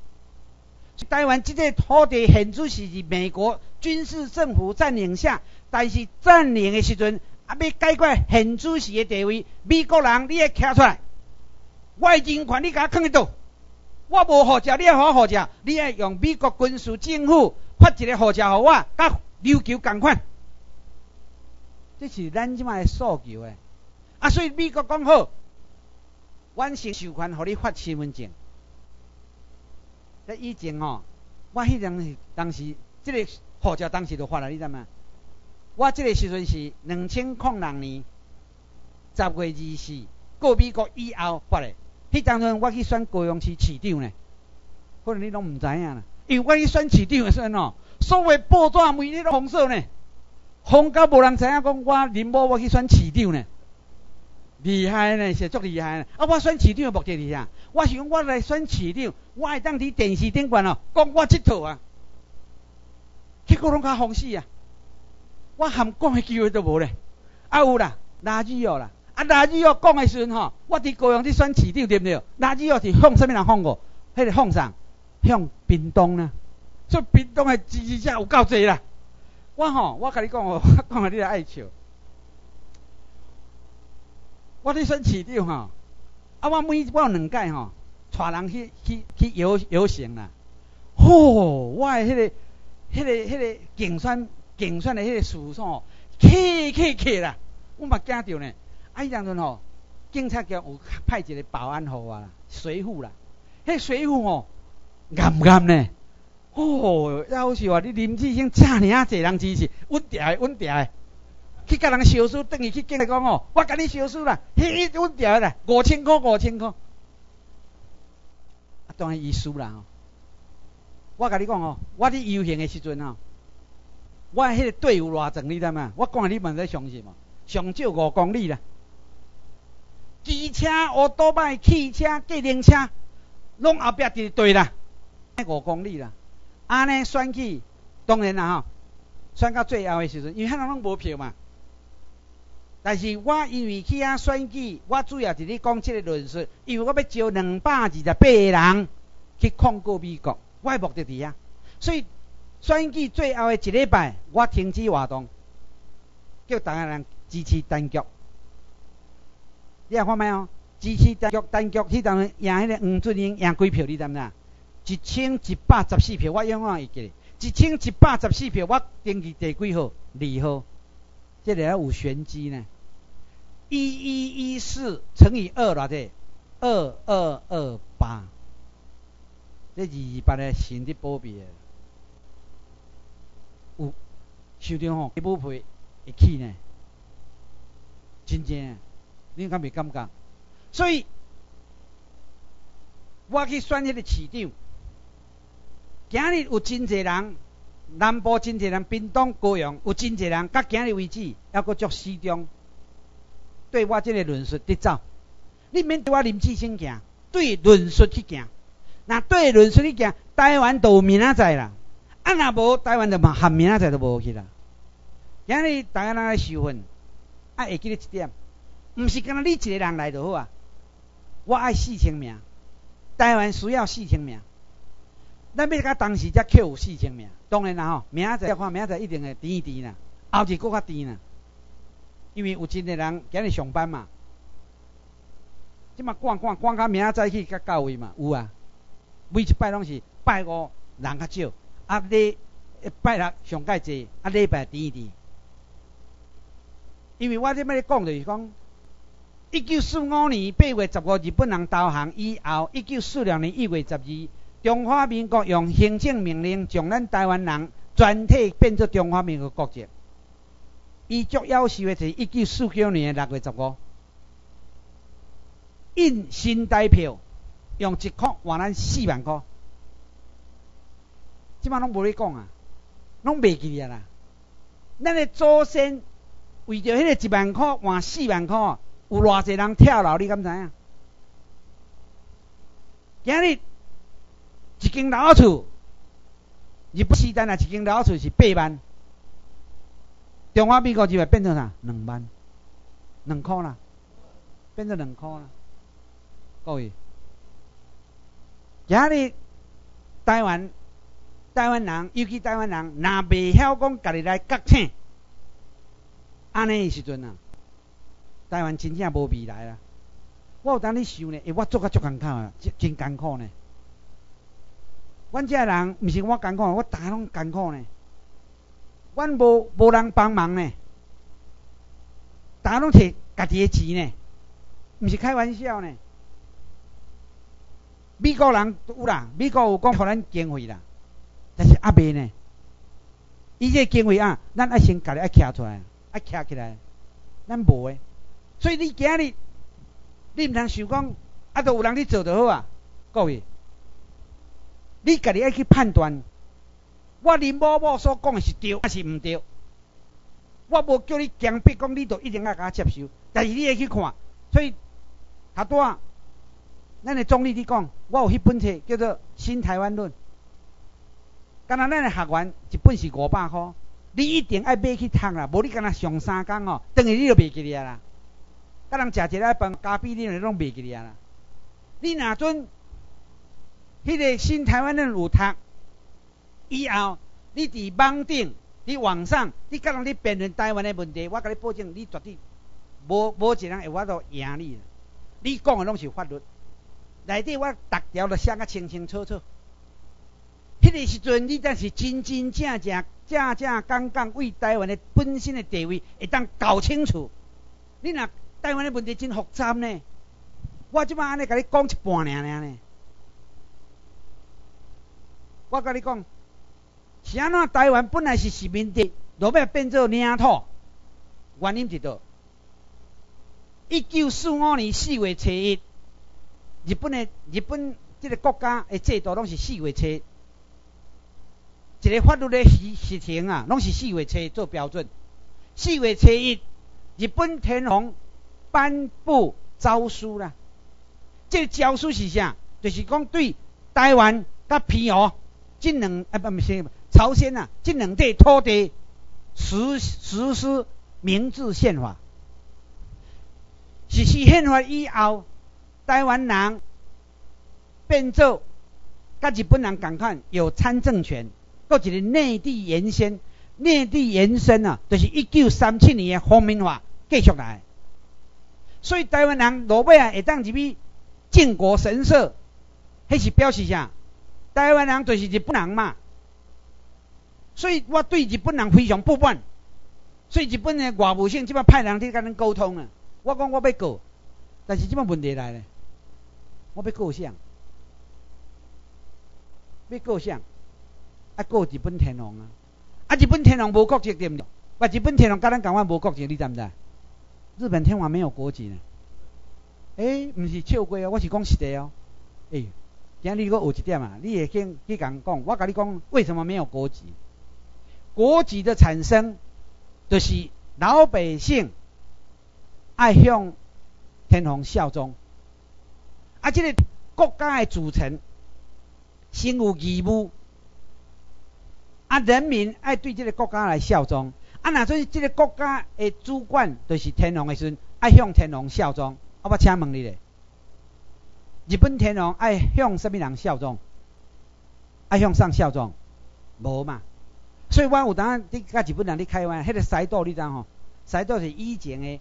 台湾即个土地现主是美国军事政府占领下，但是占领的时阵，啊要解决现主席的地位，美国人你也站出来。我人权你甲我放喺度，我无护照，你也互我护照，你也用美国军事政府发一个护照互我，甲琉球共款，这是咱即卖诉求诶。啊，所以美国讲好，完成授权，互你发身份证。在以前哦，我迄阵是当时，即个护照当时就发了，你知吗？我即个时阵是两千零六年十月二四，过美国以后发的。迄当阵我去选高雄市市长呢，可能你拢毋知影啦。因为我去选市长诶时阵哦，所有报纸每日拢红色呢，红到无人知影讲我林某我去选市长呢，厉害呢，是足厉害呢。啊，我选市长的目的是啥？我想讲我来选市长，我会当伫电视顶悬哦，讲我即套啊，结果拢较风死啊，我含讲诶机会都无咧。啊有啦，垃圾哦啦。啊，垃圾药讲的时阵吼，我伫高雄伫选市长对不对？垃圾哦是向什么人放过？迄个放上向屏东呢？所以屏东的支持者有够济啦。我吼，我甲你讲哦，讲下你来爱笑。我伫选市长吼，啊，我每我有两届吼，带人去去去游游行啦。吼，我的迄个、迄个、迄个竞选竞选的迄个事吼，去去去啦，我嘛惊着呢。啊，迄当阵吼，警察局有派一个保安互我啦，水扈啦，迄水扈吼，严严呢，哦，要是话你林志兴遮尔啊济人支持，稳定诶，稳定诶，去甲人烧书，等于去警察讲哦，我甲你烧书啦，迄稳定啦，五千箍，五千箍，啊，当然伊输啦，我甲你讲哦，我伫游行诶时阵哦，我迄个队伍偌长，你知嘛？我讲你问在相信嘛？上少五公里啦。机车、乌多摆、汽车、计程车，拢后壁伫队啦，五公里啦。安尼选举，当然啦吼，选到最后诶时阵，因为遐人拢无票嘛。但是我因为去遐选举，我主要是咧讲即个论述，因为我要招两百二十八个人去控告美国，我诶目的伫遐。所以选举最后诶一礼拜，我停止活动，叫大家人支持单局。你也看卖哦，支持单局单局迄当赢迄个黄俊英赢几票？你知唔知？一千一百十四票，我永远会记得。一千一百十四票，我登记第几号？二号。这里有玄机呢。一一一四乘以二偌济？二二二八。这二二八的新的保庇有收到吼，一部会会起呢？真正，你敢袂感觉？所以，我去选迄个市长。今日有真济人，南部真济人，屏东、高雄有真济人，到今日为止，还阁足始终对我这个论述得走。你免对我林志升行，对论述去行。那对论述去行，台湾都有明仔载啦。啊，若无台湾就嘛含明仔载都无去啦。今日大家人来受训，啊，会记得一点，毋是干那你一个人来就好啊。我爱四千名，台湾需要四千名。咱要甲当时才扣有四千名，当然啦吼，明仔载看明仔载一定会甜一甜啦，后日搁较甜啦，因为有真的人今日上班嘛，即嘛赶赶赶到明仔载去甲到位嘛，有啊，每一摆拢是拜五人较少，啊礼拜六上介济，啊礼拜甜一甜，因为我即摆咧讲就是讲，一九四五年八月十五日本人投降以后，一九四六年一月十二。中华民国用行政命令将咱台湾人全体变作中华民国国籍。伊足要求的是一九四九年六月十五，印新台票用一块换咱四万块。即摆拢无咧讲啊，拢袂记啊啦。咱的祖先为着迄个一万块换四万块，有偌济人跳楼，你敢知影？今日。一间老厝，日不时单啊！一间老厝是八万，中华民国就会变成啥？两万，两块啦，变成两块啦。各位，今日台湾台湾人，尤其台湾人，若袂晓讲家己来觉醒，安尼时阵啊，台湾真正无未来啦。我有当咧想咧，诶，我做甲足艰苦啊，真艰苦呢。阮遮人毋是我艰苦，我逐个拢艰苦呢。阮无无人帮忙呢，逐个拢摕家己诶钱呢，毋是开玩笑呢。美国人有啦，美国有讲互咱经费啦，但是阿未呢。伊这经费啊，咱爱先家己爱徛出来，爱徛起来，咱无诶。所以你今日你毋通想讲，啊，都有人咧做就好啊，各位。你家己爱去判断，我林某某所讲的是对还是毋对？我无叫你强逼讲，你都一定要甲我接受。但是你会去看，所以头拄啊，咱的总理你讲，我有迄本册叫做《新台湾论》，敢若咱的学员一本是五百箍，你一定爱买去读啦，无你敢若上三工哦，等于你就袂记哩啊啦。甲人食一个饭咖啡，你拢袂记哩啊啦。你若准？迄个新台湾的有读以后，你伫网顶、伫网上，你甲人咧辩论台湾的问题，我甲你保证，你绝对无无一人会我都赢你。你讲的拢是法律，内底我逐条都写甲清清楚楚。迄个时阵，你才是真真正正、正正刚刚为台湾的本身的地位会当搞清楚。你若台湾的问题真复杂呢，我即摆安尼甲你讲一半尔尔呢。我甲你讲，是安怎台湾本来是殖民地，落尾变做领土，原因伫倒？一九四五年四月初一，日本的日本即个国家的制度拢是四月初一，个法律的实实行啊，拢是四月初做标准。四月初一，日本天皇颁布诏书啦。这诏书是啥？就是讲对台湾甲偏哦。这两啊不不是朝鲜啊，这两地土地实实施明治宪法，实施宪法以后，台湾人变做甲日本人共款有参政权，搁一个内地延伸，内地延伸啊，就是一九三七年的《国民法》继续来，所以台湾人落尾啊会当入去靖国神社，迄是表示啥？台湾人就是日本人嘛。所以我对日本人非常不满。所以日本的外务省即摆派人去甲恁沟通啊。我讲我要告，但是即摆问题来咧，我要告啥？要告啥？啊告日本天皇啊！啊日本天皇无国籍对毋对？哇日本天皇甲咱讲话无国籍，你知毋知？日本天皇没有国籍呢。诶，毋是笑话哦，我是讲实地哦。诶，今日佫有一点啊，你会先去讲讲，我甲你讲为什么没有国籍？国籍的产生，就是老百姓爱向天皇效忠，啊，这个国家的组成，先有义务，啊，人民爱对这个国家来效忠，啊，那所以这个国家的主管就是天皇的时阵，爱向天皇效忠。我要请问你咧，日本天皇爱向什么人效忠？爱向上效忠？无嘛？所以我有当你甲日本人咧开玩笑，迄个西岛你知吼？西岛是以前的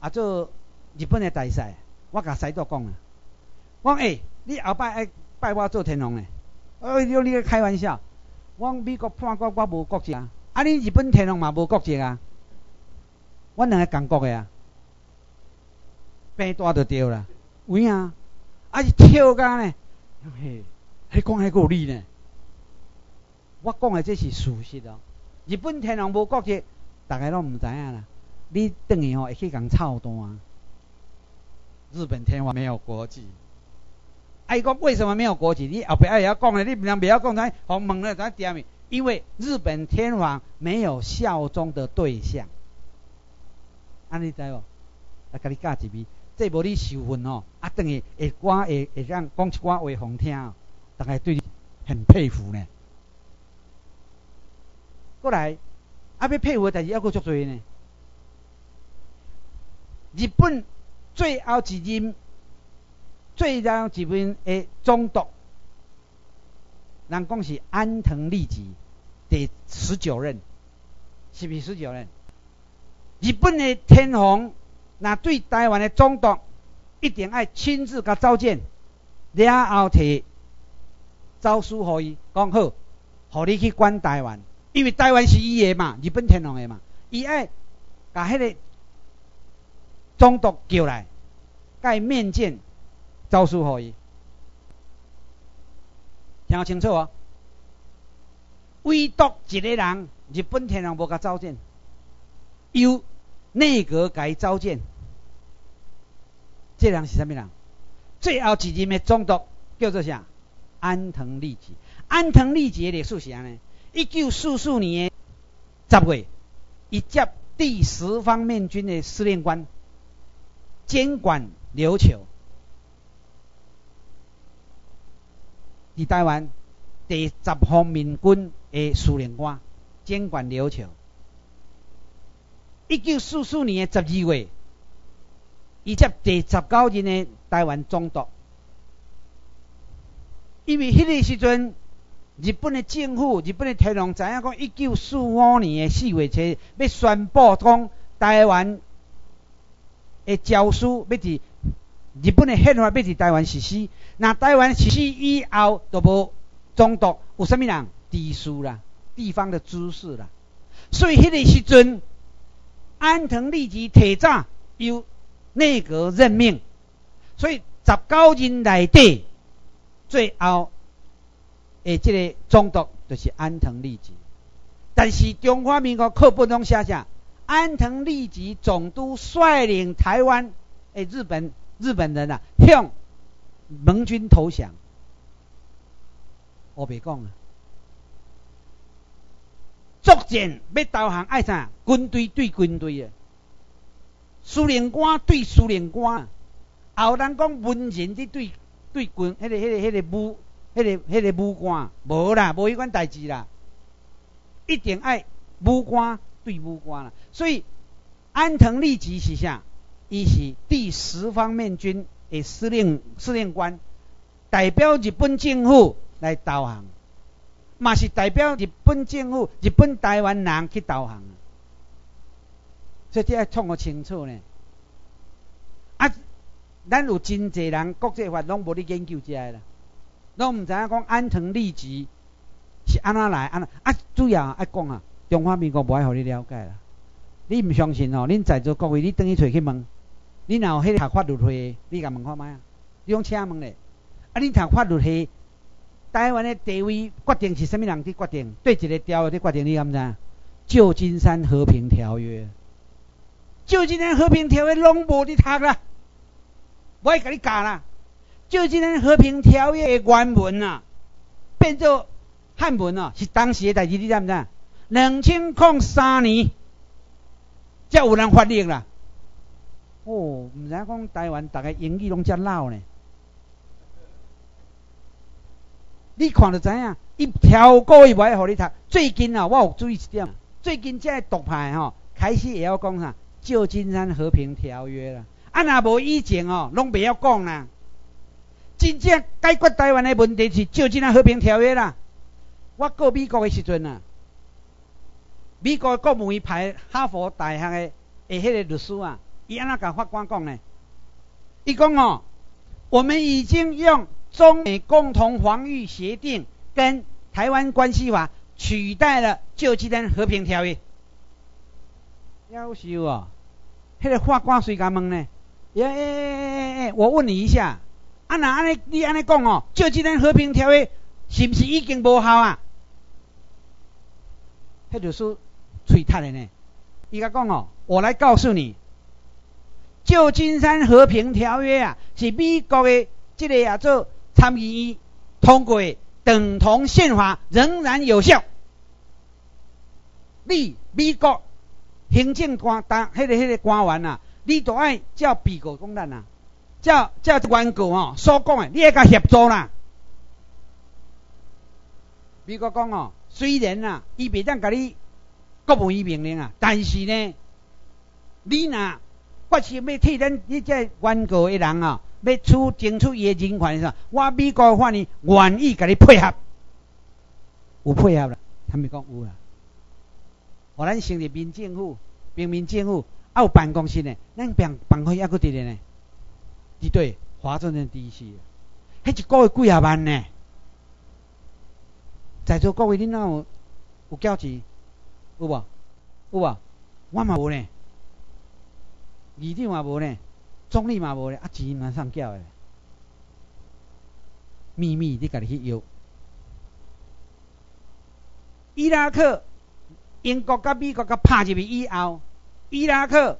啊做日本的大使，我甲西岛讲啊，我讲诶，你后摆爱拜我做天皇诶，哎，你咧开玩笑，我美国判我我无国籍啊，啊你日本天皇嘛无国籍啊，我两个共国诶啊，病大就对啦，有影啊，啊是跳甲呢，嘿，你讲迄个理呢？我讲的这是事实哦。日本天皇无国籍，大家拢毋知影啦。你等于吼会去共操蛋。日本天皇没有国籍。哎，讲为什么没有国籍？你后壁也要讲咧，你不能不要讲咱好问了咱点名。因为日本天皇没有效忠的对象。安尼知无？来，甲你教一笔，这无你受训哦。啊，等于会我会会让讲一寡话好听，大家对你很佩服呢。过来，啊，要佩服的，但是要搁足多呢。日本最后一任、最后一任的总督，人讲是安藤利吉，第十九任，是不是十九任？日本的天皇，那对台湾的总督，一定爱亲自甲召见，然后提诏书互伊，讲好，互你去管台湾。因为台湾是伊的嘛，日本天皇的嘛，伊爱把迄个总督叫来，该面见诏书互伊，听清楚哦。唯独一个人，日本天皇无甲召见，由内阁甲召见。这人是啥物人？最后一任的总督叫做啥？安藤利吉。安藤利吉的历史是安尼。一九四四年十月，伊接第十方面军的司令官，监管琉球。伫台湾第十方面军的司令官，监管琉球。一九四四年的十二月，伊接第十九任的台湾总督。因为迄个时阵。日本的政府，日本的天皇知影讲，一九四五年的四月初要宣布讲，台湾的诏书要伫日本的宪法要伫台湾实施。那台湾实施以后，就无中毒，有啥物人？地书啦，地方的知识啦。所以迄个时阵，安藤利吉提早由内阁任命，所以十九人内底最后。诶，这个总督就是安藤利吉，但是中华民国课本中写下，安藤利吉总督率领台湾诶日本日本人啊向盟军投降。我别讲啊，作战要投降爱啥？军队对军队啊，司令官对司令官，后人讲文人伫对对军，迄个迄个迄个武。迄个、迄个武官无啦，无迄款代志啦，一定爱武官对武官啦。所以安藤利吉是啥？伊是第十方面军的司令司令官，代表日本政府来投降，嘛是代表日本政府、日本台湾人去投降。所以这要创个清楚呢。啊咱有真济人国际法拢无咧研究遮个啦，拢毋知影讲安藤利吉是安怎来安怎啊，主要爱讲啊，中华民国无爱互你了解啦。你毋相信哦？恁在座各位，你等于揣去问，你若有迄个读法律系，你甲问看卖啊？你用请问咧？啊，你读法律系，台湾的地位决定是啥物人伫决定？对一个条约伫决定？你敢知？旧金山和平条约，旧金山和平条约拢无伫读啦，我会甲你教啦。旧金山和平条约的原文啊，变做汉文啊，是当时的代志，你知毋知？两千零三年。才有人发力啦！哦，毋知影讲台湾逐个英语拢遮老呢。你看就知影，一条过伊袂互你读。最近啊，我有注意一点，最近这独派吼，开始会晓讲啥？旧金山和平条约啦。啊，若无以前哦，拢袂晓讲啦。真正解决台湾的问题是旧金山和平条约啦。我过美国的时阵啊。美国国务院派哈佛大学的诶迄个律师啊，伊安怎甲法官讲呢？伊讲哦，我们已经用中美共同防御协定跟台湾关系法取代了旧金山和平条约。夭寿哦，迄个法官随甲问呢？诶诶诶诶，我问你一下，啊那安尼你安尼讲哦，旧金山和平条约是不是已经无效啊？迄律师。吹叹的呢？伊甲讲哦，我来告诉你，旧金山和平条约啊，是美国的这个啊做参议院通过，等同宪法，仍然有效。你美国行政官当迄个迄个官员啊，你都爱照美国讲咱啊，照照原告哦所讲的，你爱甲协助啦。美国讲哦，虽然啊，伊袂当甲你。国务院命令啊，但是呢，你若发生要替咱你这原告的人啊，要出争取伊的人权，我美国法院愿意甲你配合，有配合啦，他们讲有啦。互咱成立民政府、平民政府，啊有办公室呢，咱办办公室还佫伫咧呢，伫对华盛顿 DC，迄一个月几啊万呢？在座各位，恁哪有有交钱？有无？有无？我嘛无呢，议长嘛无呢，总理嘛无呢，啊钱嘛上缴的，秘密你家己去要。伊拉克英国甲美国甲拍入去以后，伊拉克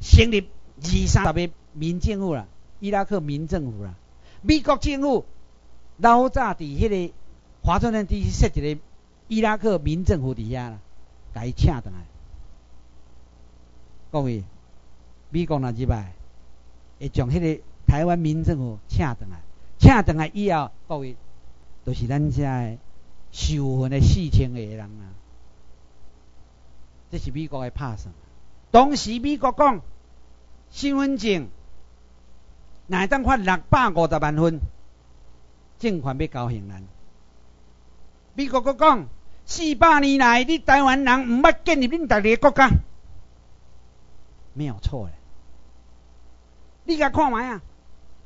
成立二三十个民政府啦，伊拉克民政府啦，美国政府老早伫迄个华盛顿地区设一个。伊拉克民政府底下啦，甲伊请倒来。各位，美国若入来，会将迄个台湾民政府请倒来，请倒来以后，各位都是咱遮个受训的四千个人啊。这是美国的拍算。当时美国讲身份证，乃当发六百五十万份，政权要高兴咱。美国国讲，四百年来，你台湾人毋捌建立恁逐个国家，没有错诶。你甲看卖啊，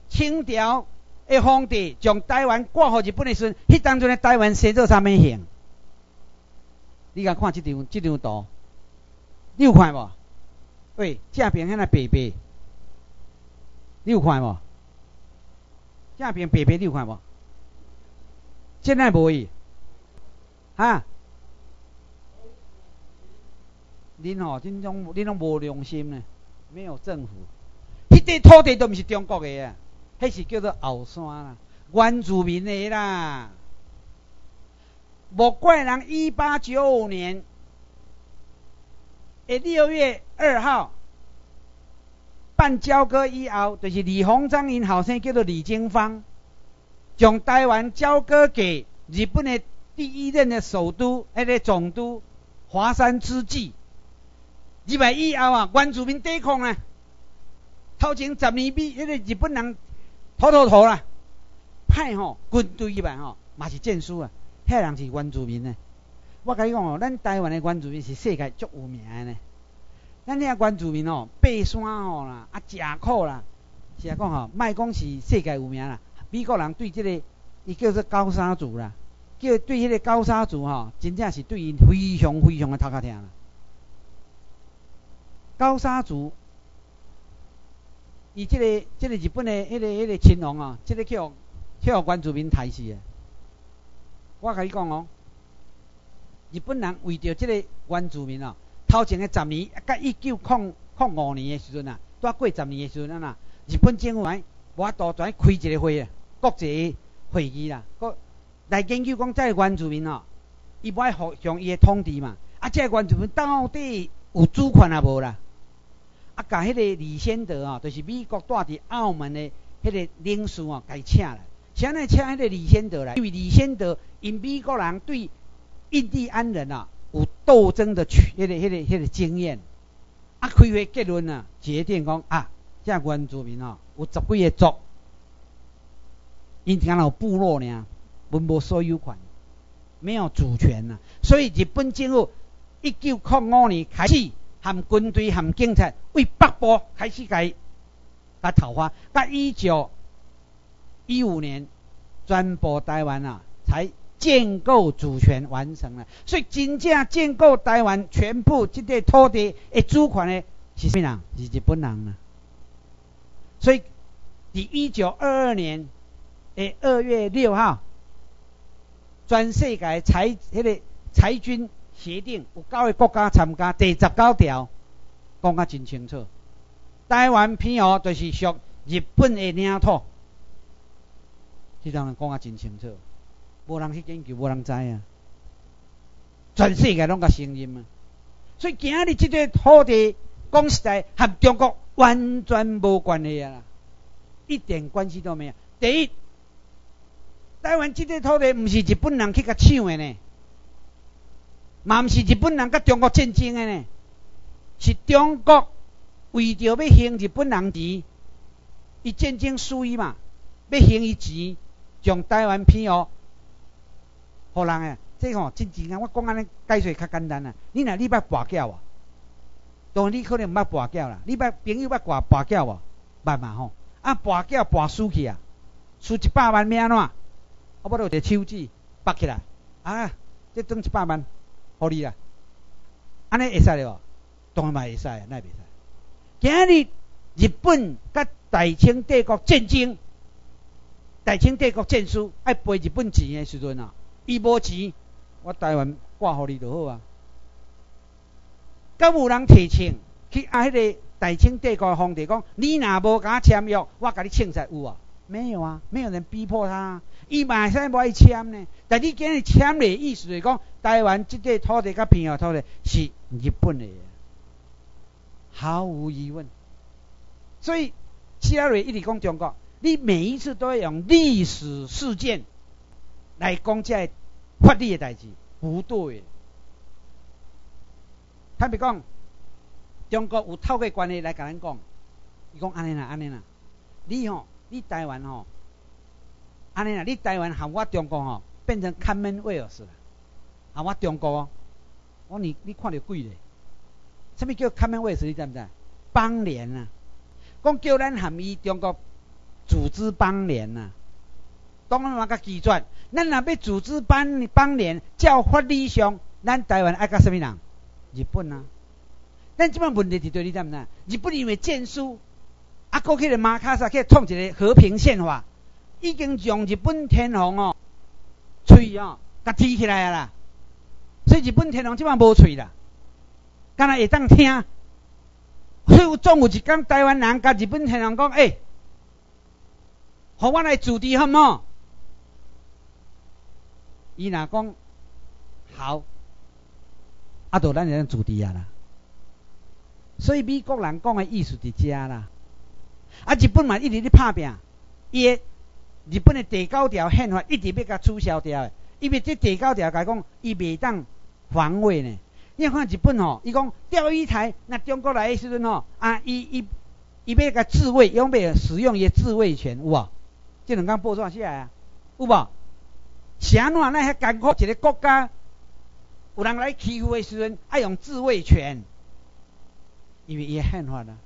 清朝的皇帝将台湾挂互日本的时，迄当阵诶台湾写做啥物形？你甲看即张即张图，你有看无？喂，正边遐个白白，你有看无？正边白白你有看无？现在无伊。哈！恁吼，恁种恁拢无良心呢，没有政府。迄块土地都毋是中国的啊，迄是叫做后山啦，原住民的啦。莫怪人一八九五年诶六月二号办交割以后，就是李鸿章因后生叫做李经方，将台湾交割给日本的。第一任的首都，迄个总督华山之际，入来以后啊，原住民抵抗啊，头前十年比迄个日本人拖拖拖啦，派吼军队入来吼，嘛是战输啊，遐人是原住民呢。我甲你讲哦，咱台湾的原住民是世界足有名的呢。咱遐原住民哦，爬山吼啦，啊，食苦啦，是啊讲吼，卖讲是世界有名啦。美国人对即个，伊叫做高山族啦，叫对迄个高山族吼，真正是对因非常非常的头壳疼啦。高山族，伊即个即个日本的迄个迄个亲王啊，即个叫叫原住民抬死的。我甲你讲哦，日本人为着即个原住民哦，头前的十年，甲一九零零五年的时阵啊，拄过十年的时阵啊，日本政府来无法度跩开一个会啊，国际会议啦，国来研究讲即个原住民哦，伊无爱互向伊的统治嘛，啊，即个原住民到底有主权啊无啦？啊，甲迄个李先德哦，就是美国带伫澳门的迄个领事哦，甲伊请来。啥来请迄个李先德来？因为李先德因美国人对印第安人啊有斗争的迄个、迄个、迄个经验。啊，开会结论啊，决定讲啊，即原住民哦，有十几个族，因讲有部落呢，分无所有权，没有主权呐。所以日本政府一九零五年开始。含军队、含警察为北部开始改甲讨伐，到一九一五年全部台湾啊，才建构主权完成了。所以真正建构台湾全部这个土地的主权的是谁人？是日本人啊。所以，伫一九二二年的二月六号，全世界裁迄个裁军。协定有九个国家参加，第十九条讲啊真清楚。台湾偏哦就是属日本的领土，这当然讲啊真清楚。无人去研究，无人知啊。全世界拢甲承认啊。所以今日即块土地讲实在，和中国完全无关系啊，一点关系都没有。第一，台湾即块土地毋是日本人去甲抢的呢。嘛毋是日本人甲中国战争的呢，是中国为着要兴日本人钱，伊战争输伊嘛，要兴伊钱，将台湾偏哦，互人诶，这吼真正啊，我讲安尼解释较简单啊。你若你捌跋筊啊？当然你可能毋捌跋筊啦，你捌朋友捌跋跋筊无？捌嘛吼，啊跋筊跋输去啊，输一百万要安怎？我要一个手指拔起来，啊，这赚一百万。互你啦，安尼会使了无？当然嘛会使啊，那袂使。今日日本甲大清帝国战争，大清帝国战输爱赔日本钱的时阵啊，伊无钱，我台湾挂互你就好啊。敢有人提请去啊？迄个大清帝国皇帝讲，你若无甲我签约，我甲你清在有啊？没有啊，没有人逼迫他。伊马上无爱签呢，但你今日签的意思是讲，台湾即个土地甲平遥土地是日本的，毫无疑问。所以，希拉瑞一直讲中国，你每一次都要用历史事件来讲这法律的代志，不对。他比讲，中国有透过关系来甲咱讲，伊讲安尼啦，安尼啦，你吼，你台湾吼。安尼啦，你台湾含我中国吼，变成 Commonwealth 啦，含我中国哦。我你你看着鬼咧？什么叫 Commonwealth？你知唔知？邦联啊，讲叫咱含伊中国组织邦联啊。当然那个基准，咱若要组织邦邦联，照法理上，咱台湾爱甲什么人？日本啊。咱即摆问题是对你知毋知？日本因为战输，啊，过去的马卡萨去创一个和平宪法。已经将日本天皇哦，喙哦，甲提起来啊啦，所以日本天皇即摆无喙啦，敢若会当听，所以总有一天台湾人甲日本天皇讲，诶，互我来主持好冇？伊若讲好，啊，就咱就主持啊啦。所以美国人讲的意思伫遮啦，啊，日本嘛一直咧拍拼，伊。日本的第九条宪法一直要甲取消掉的，因为这第九条甲讲，伊袂当防卫呢。你看日本吼，伊讲钓鱼台，那中国来的时阵吼，啊，伊伊伊要甲自卫，用要使用伊自卫权，有无？即两讲报纸写啊，有无？是安怎咱遐艰苦一个国家，有人来欺负的时阵，爱用自卫权，因为伊宪法啦。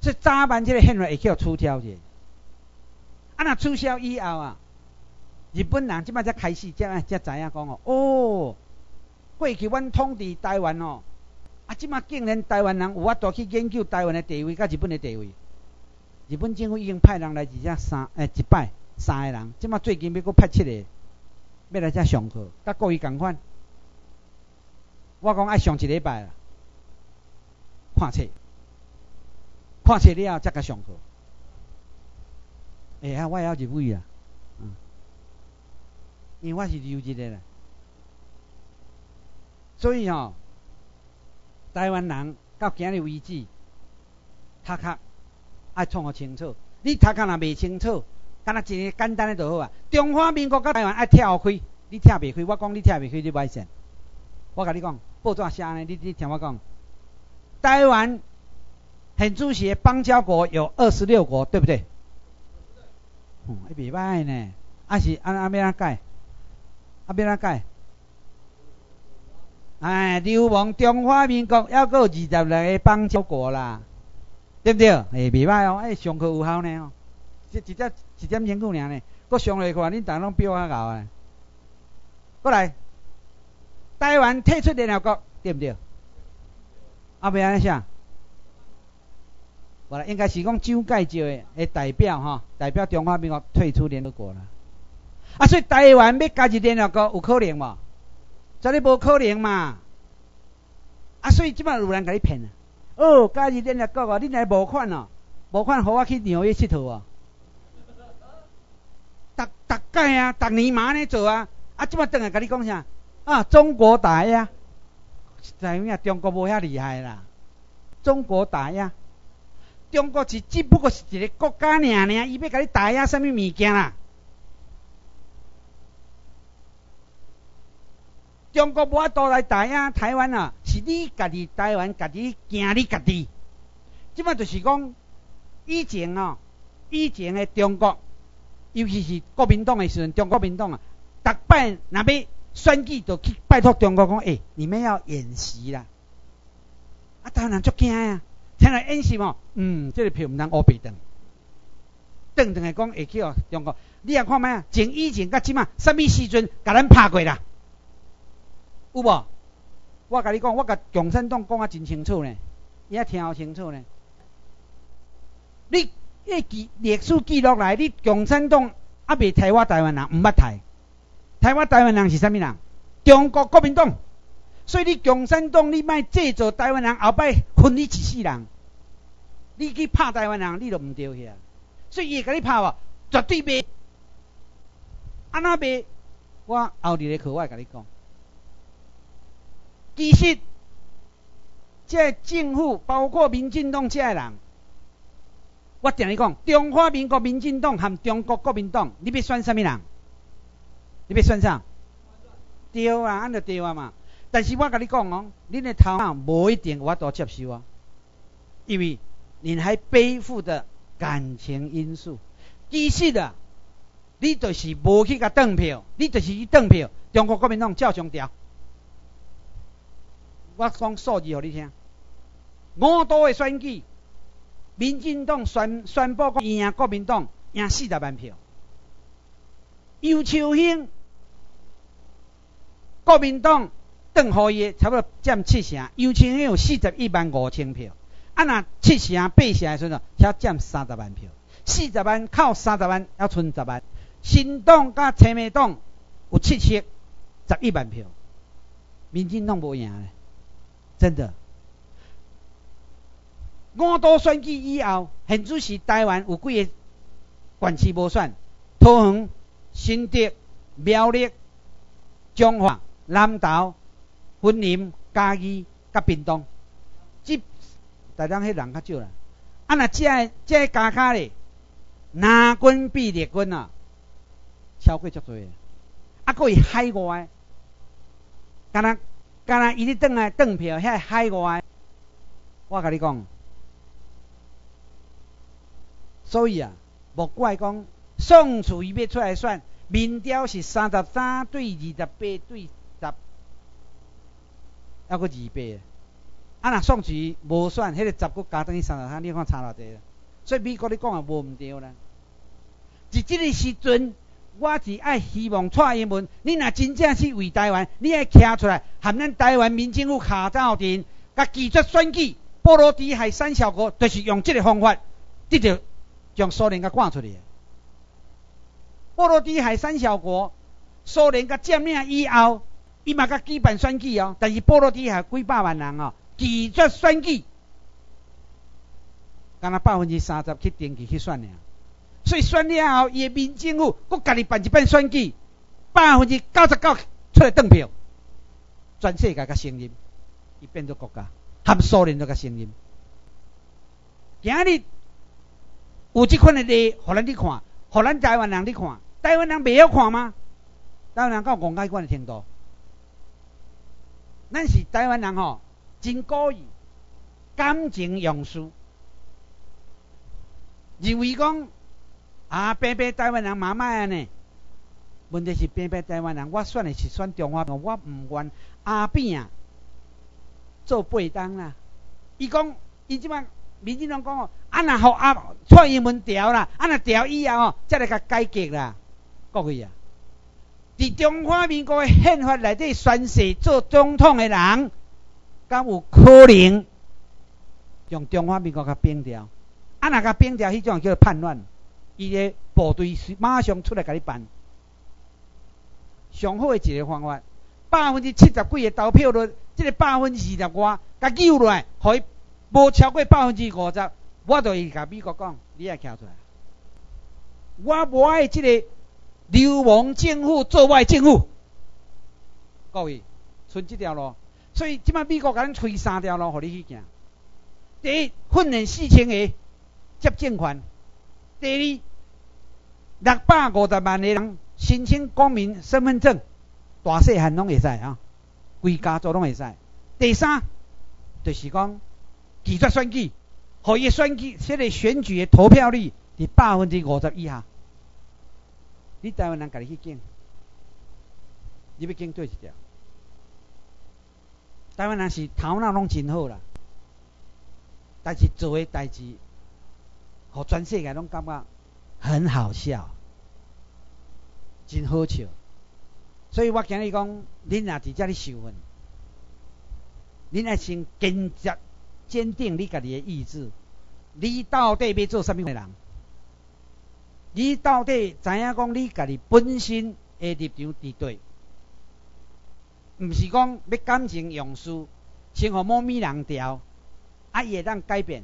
所以早晚这个宪法会叫取消者。啊，那取消以后啊，日本人即摆才开始才才知影讲哦，哦，过去阮统治台湾哦，啊，即摆竟然台湾人有法度去研究台湾的地位甲日本的地位。日本政府已经派人来而且三诶一摆三个人，即摆最近要搁派七个，要来遮上课，甲各位共款。我讲爱上一礼拜，看册，看册了后才甲上课。哎呀，我也要入位啊，嗯，因为我是留日的啦，所以吼，台湾人到今日为止，读壳爱创互清楚。你读壳若未清楚，敢若一个简单的就好啊。中华民国甲台湾爱跳开，你跳未开，我讲你跳未开，你歹信。我甲你讲，报纸写安尼，你你听我讲，台湾很主席邦交国有二十六国，对不对？嗯，还袂歹呢，啊是安安要安改，啊要安改？哎，流亡中华民国还阁有二十六个邦交国啦，对不对？哎，袂歹哦，哎上课有效呢哦，即一只一点钟久尔呢，阁上来看，恁逐拢比我较高啊。过来，台湾退出联合国，对毋对？啊，袂安尼写？我应该是讲蒋介石诶代表吼，代表中华民国退出联合国啦。啊，所以台湾要加入联合国有可能无？这里无可能嘛。啊，所以即摆有人甲你骗啊。哦，加入联合国哦，你来无款哦，无款，互我去纽约佚佗哦。逐逐届啊，逐年嘛安尼做啊。啊，即摆等下甲你讲啥？啊，中国打呀！知影中国无遐厉害啦，中国打呀！中国是只不过是一个国家尔尔，伊要甲你打压啥物物件啦？中国无法度来打压台湾啊，是你家己台湾家己惊你家己。即摆就是讲，以前哦，以前的中国，尤其是国民党的时阵，中国民党啊，逐摆若要选举，就去拜托中国讲，诶，你们要演习啦。啊，台湾人足惊啊！听来演习哦，嗯，这个票毋通乌白等，等等来讲会去哦，中国，你也看觅啊，从以前到即嘛，什么时阵甲咱拍过啦？有无？我甲你讲，我甲共产党讲啊真清楚呢，伊也听好清楚呢。你迄记历史记录来，你共产党还未台我台湾人，毋捌台，台湾台湾人是啥物人？中国国民党。所以你共产党，你莫制造台湾人后摆分你一世人。你去拍台湾人，你都毋对遐，所以伊会甲你拍无，绝对袂。安那袂？我后日咧课我会甲你讲。其实，这政府包括民进党这人，我定你讲，中华民国民进党和中国国民党，你要选啥物人？你要选啥？对啊，安就对啊嘛。但是我甲你讲哦，恁的头脑无一定有法度接受啊，因为。你还背负着感情因素，其实啊，你就是无去甲登票，你就是去登票。中国国民党照常调。我讲数字互你听，五都的选举，民进党宣宣布讲赢国民党赢四十万票，尤秋兴国民党邓浩业差不多占七成，尤秋兴有四十一万五千票。啊，那七成八成的时阵，才占三十万票，四十万靠三十万，还剩十万。新党甲青民党有七七十一万票，民进党无赢咧，真的。五都选举以后，现主是台湾有几个县市无选，桃园、新竹、苗栗、彰化、南投、云林、嘉义、甲屏东。即台中迄人较少啦，啊那即个即个加卡咧，南军比列军啊，超过足多，啊佫伊海外，敢若敢若伊咧转来转票遐海外，我甲你讲，所以啊，莫怪讲宋楚瑜要出来选，民调是三十三对二十八对十，还佫二八。啊，若宋楚瑜无选，迄个十个加等于三十三，你看差偌济。所以美国你讲也无毋对啦。伫即个时阵，我是爱希望蔡英文，你若真正是为台湾，你爱徛出来，含咱台湾民政府卡到阵，甲拒绝选举，波罗的海三小国就是用即个方法，得着将苏联甲赶出去。波罗的海三小国，苏联甲占领以后，伊嘛甲举办选举哦，但是波罗的海几百万人哦，拒绝选举，敢若百分之三十去登记去选尔。所以选了后，伊民政府搁家己办一办选举，百分之九十九出来登票，全世界甲承认，伊变做国家，含苏联都甲承认。今日有即款的例，互咱去看，互咱台湾人去看。台湾人袂晓看吗？台湾人到戆解款的程度，咱是台湾人吼，真故意感情用事，认为讲啊，偏偏台湾人嘛歹安尼。问题是偏偏台湾人，我选的是选中华我毋愿阿扁啊做背当啦。伊讲，伊即摆民进党讲哦，啊若互阿蔡英文调啦，啊若调以后哦，才来甲改革啦。各位啊，伫中华民国宪法内底宣誓做总统的人，敢有可能用中华民国甲变掉？啊，若甲变掉，迄种叫做叛乱，伊个部队马上出来甲你办。上好的一个方法，百分之七十几的投票率，即个百分之二十外，甲救落来，互伊无超过百分之五十，我就会甲美国讲，你也徛出来，我无爱即个。流氓政府做外政府，各位，剩即条路，所以即摆美国甲咱推三条路，互你去行。第一，训练四千个接政权；第二，六百五十万个人申请公民身份证，大细汉拢会使啊，规家族拢会使。第三，就是讲拒绝选举，互伊选举，即个选举的投票率伫百分之五十以下。你台湾人家己去拣，你要拣对一条。台湾人是头脑拢真好啦，但是做诶代志，互全世界拢感觉很好笑，真好笑。所以我今日讲，恁若伫遮咧受训，恁爱先坚决坚定你家己的意志，你到底要做啥物诶人？你到底知影讲你家己本身诶立场伫对？毋是讲要感情用事，先互某咪人调，啊伊会当改变。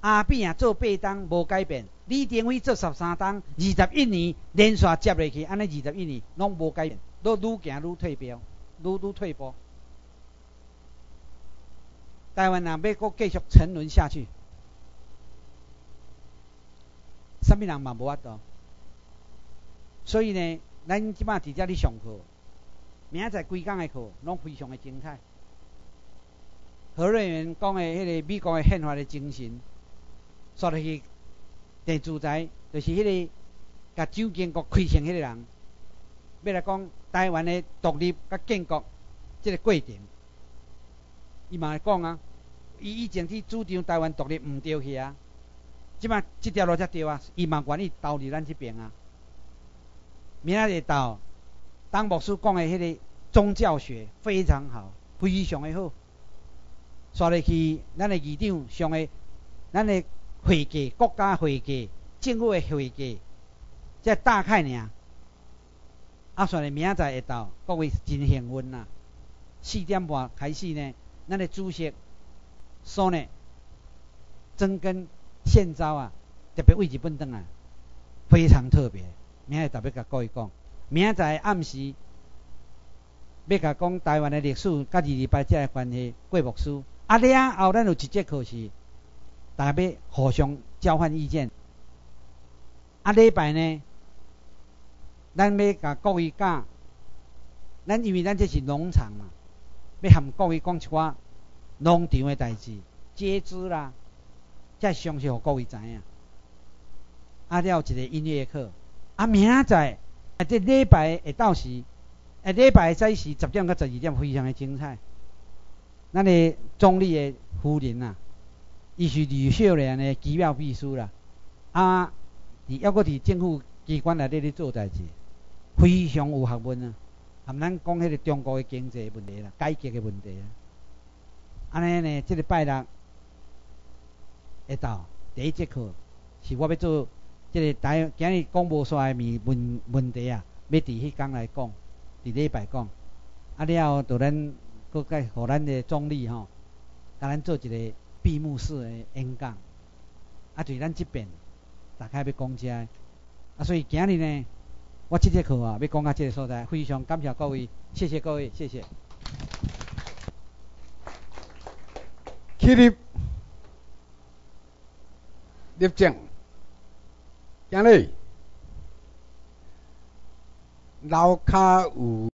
阿扁啊做八档无改变，李登辉做十三档，二十一年连续接落去，安尼二十一年拢无改变，都愈行愈退标，愈愈退步。台湾人要搁继续沉沦下去。什么人嘛无法度，所以呢，咱即摆伫遮咧上课，明仔载规工的课拢非常的精彩。何瑞元讲的迄个美国的宪法的精神，说的是地主宅，就是迄个甲蒋经国开枪迄个人，要来讲台湾的独立甲建国即个过程，伊嘛会讲啊，伊以前去主张台湾独立毋对去啊。即摆即条路才对啊，伊嘛愿意投入咱即边啊。明仔日到，当牧师讲的迄个宗教学非常好，非常的好。刷入去，咱的议长上的，咱的会计国家会计政府的会计，即大概尔。啊，算咧明仔载会到，各位真幸运啊。四点半开始呢，咱的主席说呢，增根。现招啊，特别为日本灯啊，非常特别。明仔特别甲各位讲，明仔载暗时要甲讲台湾的历史，甲二二八节的关系，过牧师。啊，了后咱有一节课是，大家要互相交换意见。啊，礼拜呢，咱要甲各位讲，咱因为咱这是农场嘛，要含各位讲一寡农场的代志，接枝啦。才详细互各位知影。啊，了一个音乐课，啊，明仔载啊，这礼拜会到时，啊，礼拜早时十点到十二点非常的精彩。咱的总理的夫人啊，伊是吕秀莲的机要秘书啦，啊，伊抑阁伫政府机关内底咧做代志，非常有学问啊，含咱讲迄个中国的经济问题啦，改革的问题啦，安尼呢，即礼拜六下昼第一节课是我要做即个台今日讲无煞的问问题啊，要伫迄工来讲，伫礼拜讲，啊了后，就咱搁甲互咱的总理吼，甲咱做一个闭幕式的演讲，啊，就是咱即边大概要讲遮，啊，所以今日呢，我即节课啊要讲到即个所在，非常感谢各位，谢谢各位，谢谢。起立，立正，行礼，楼骹有。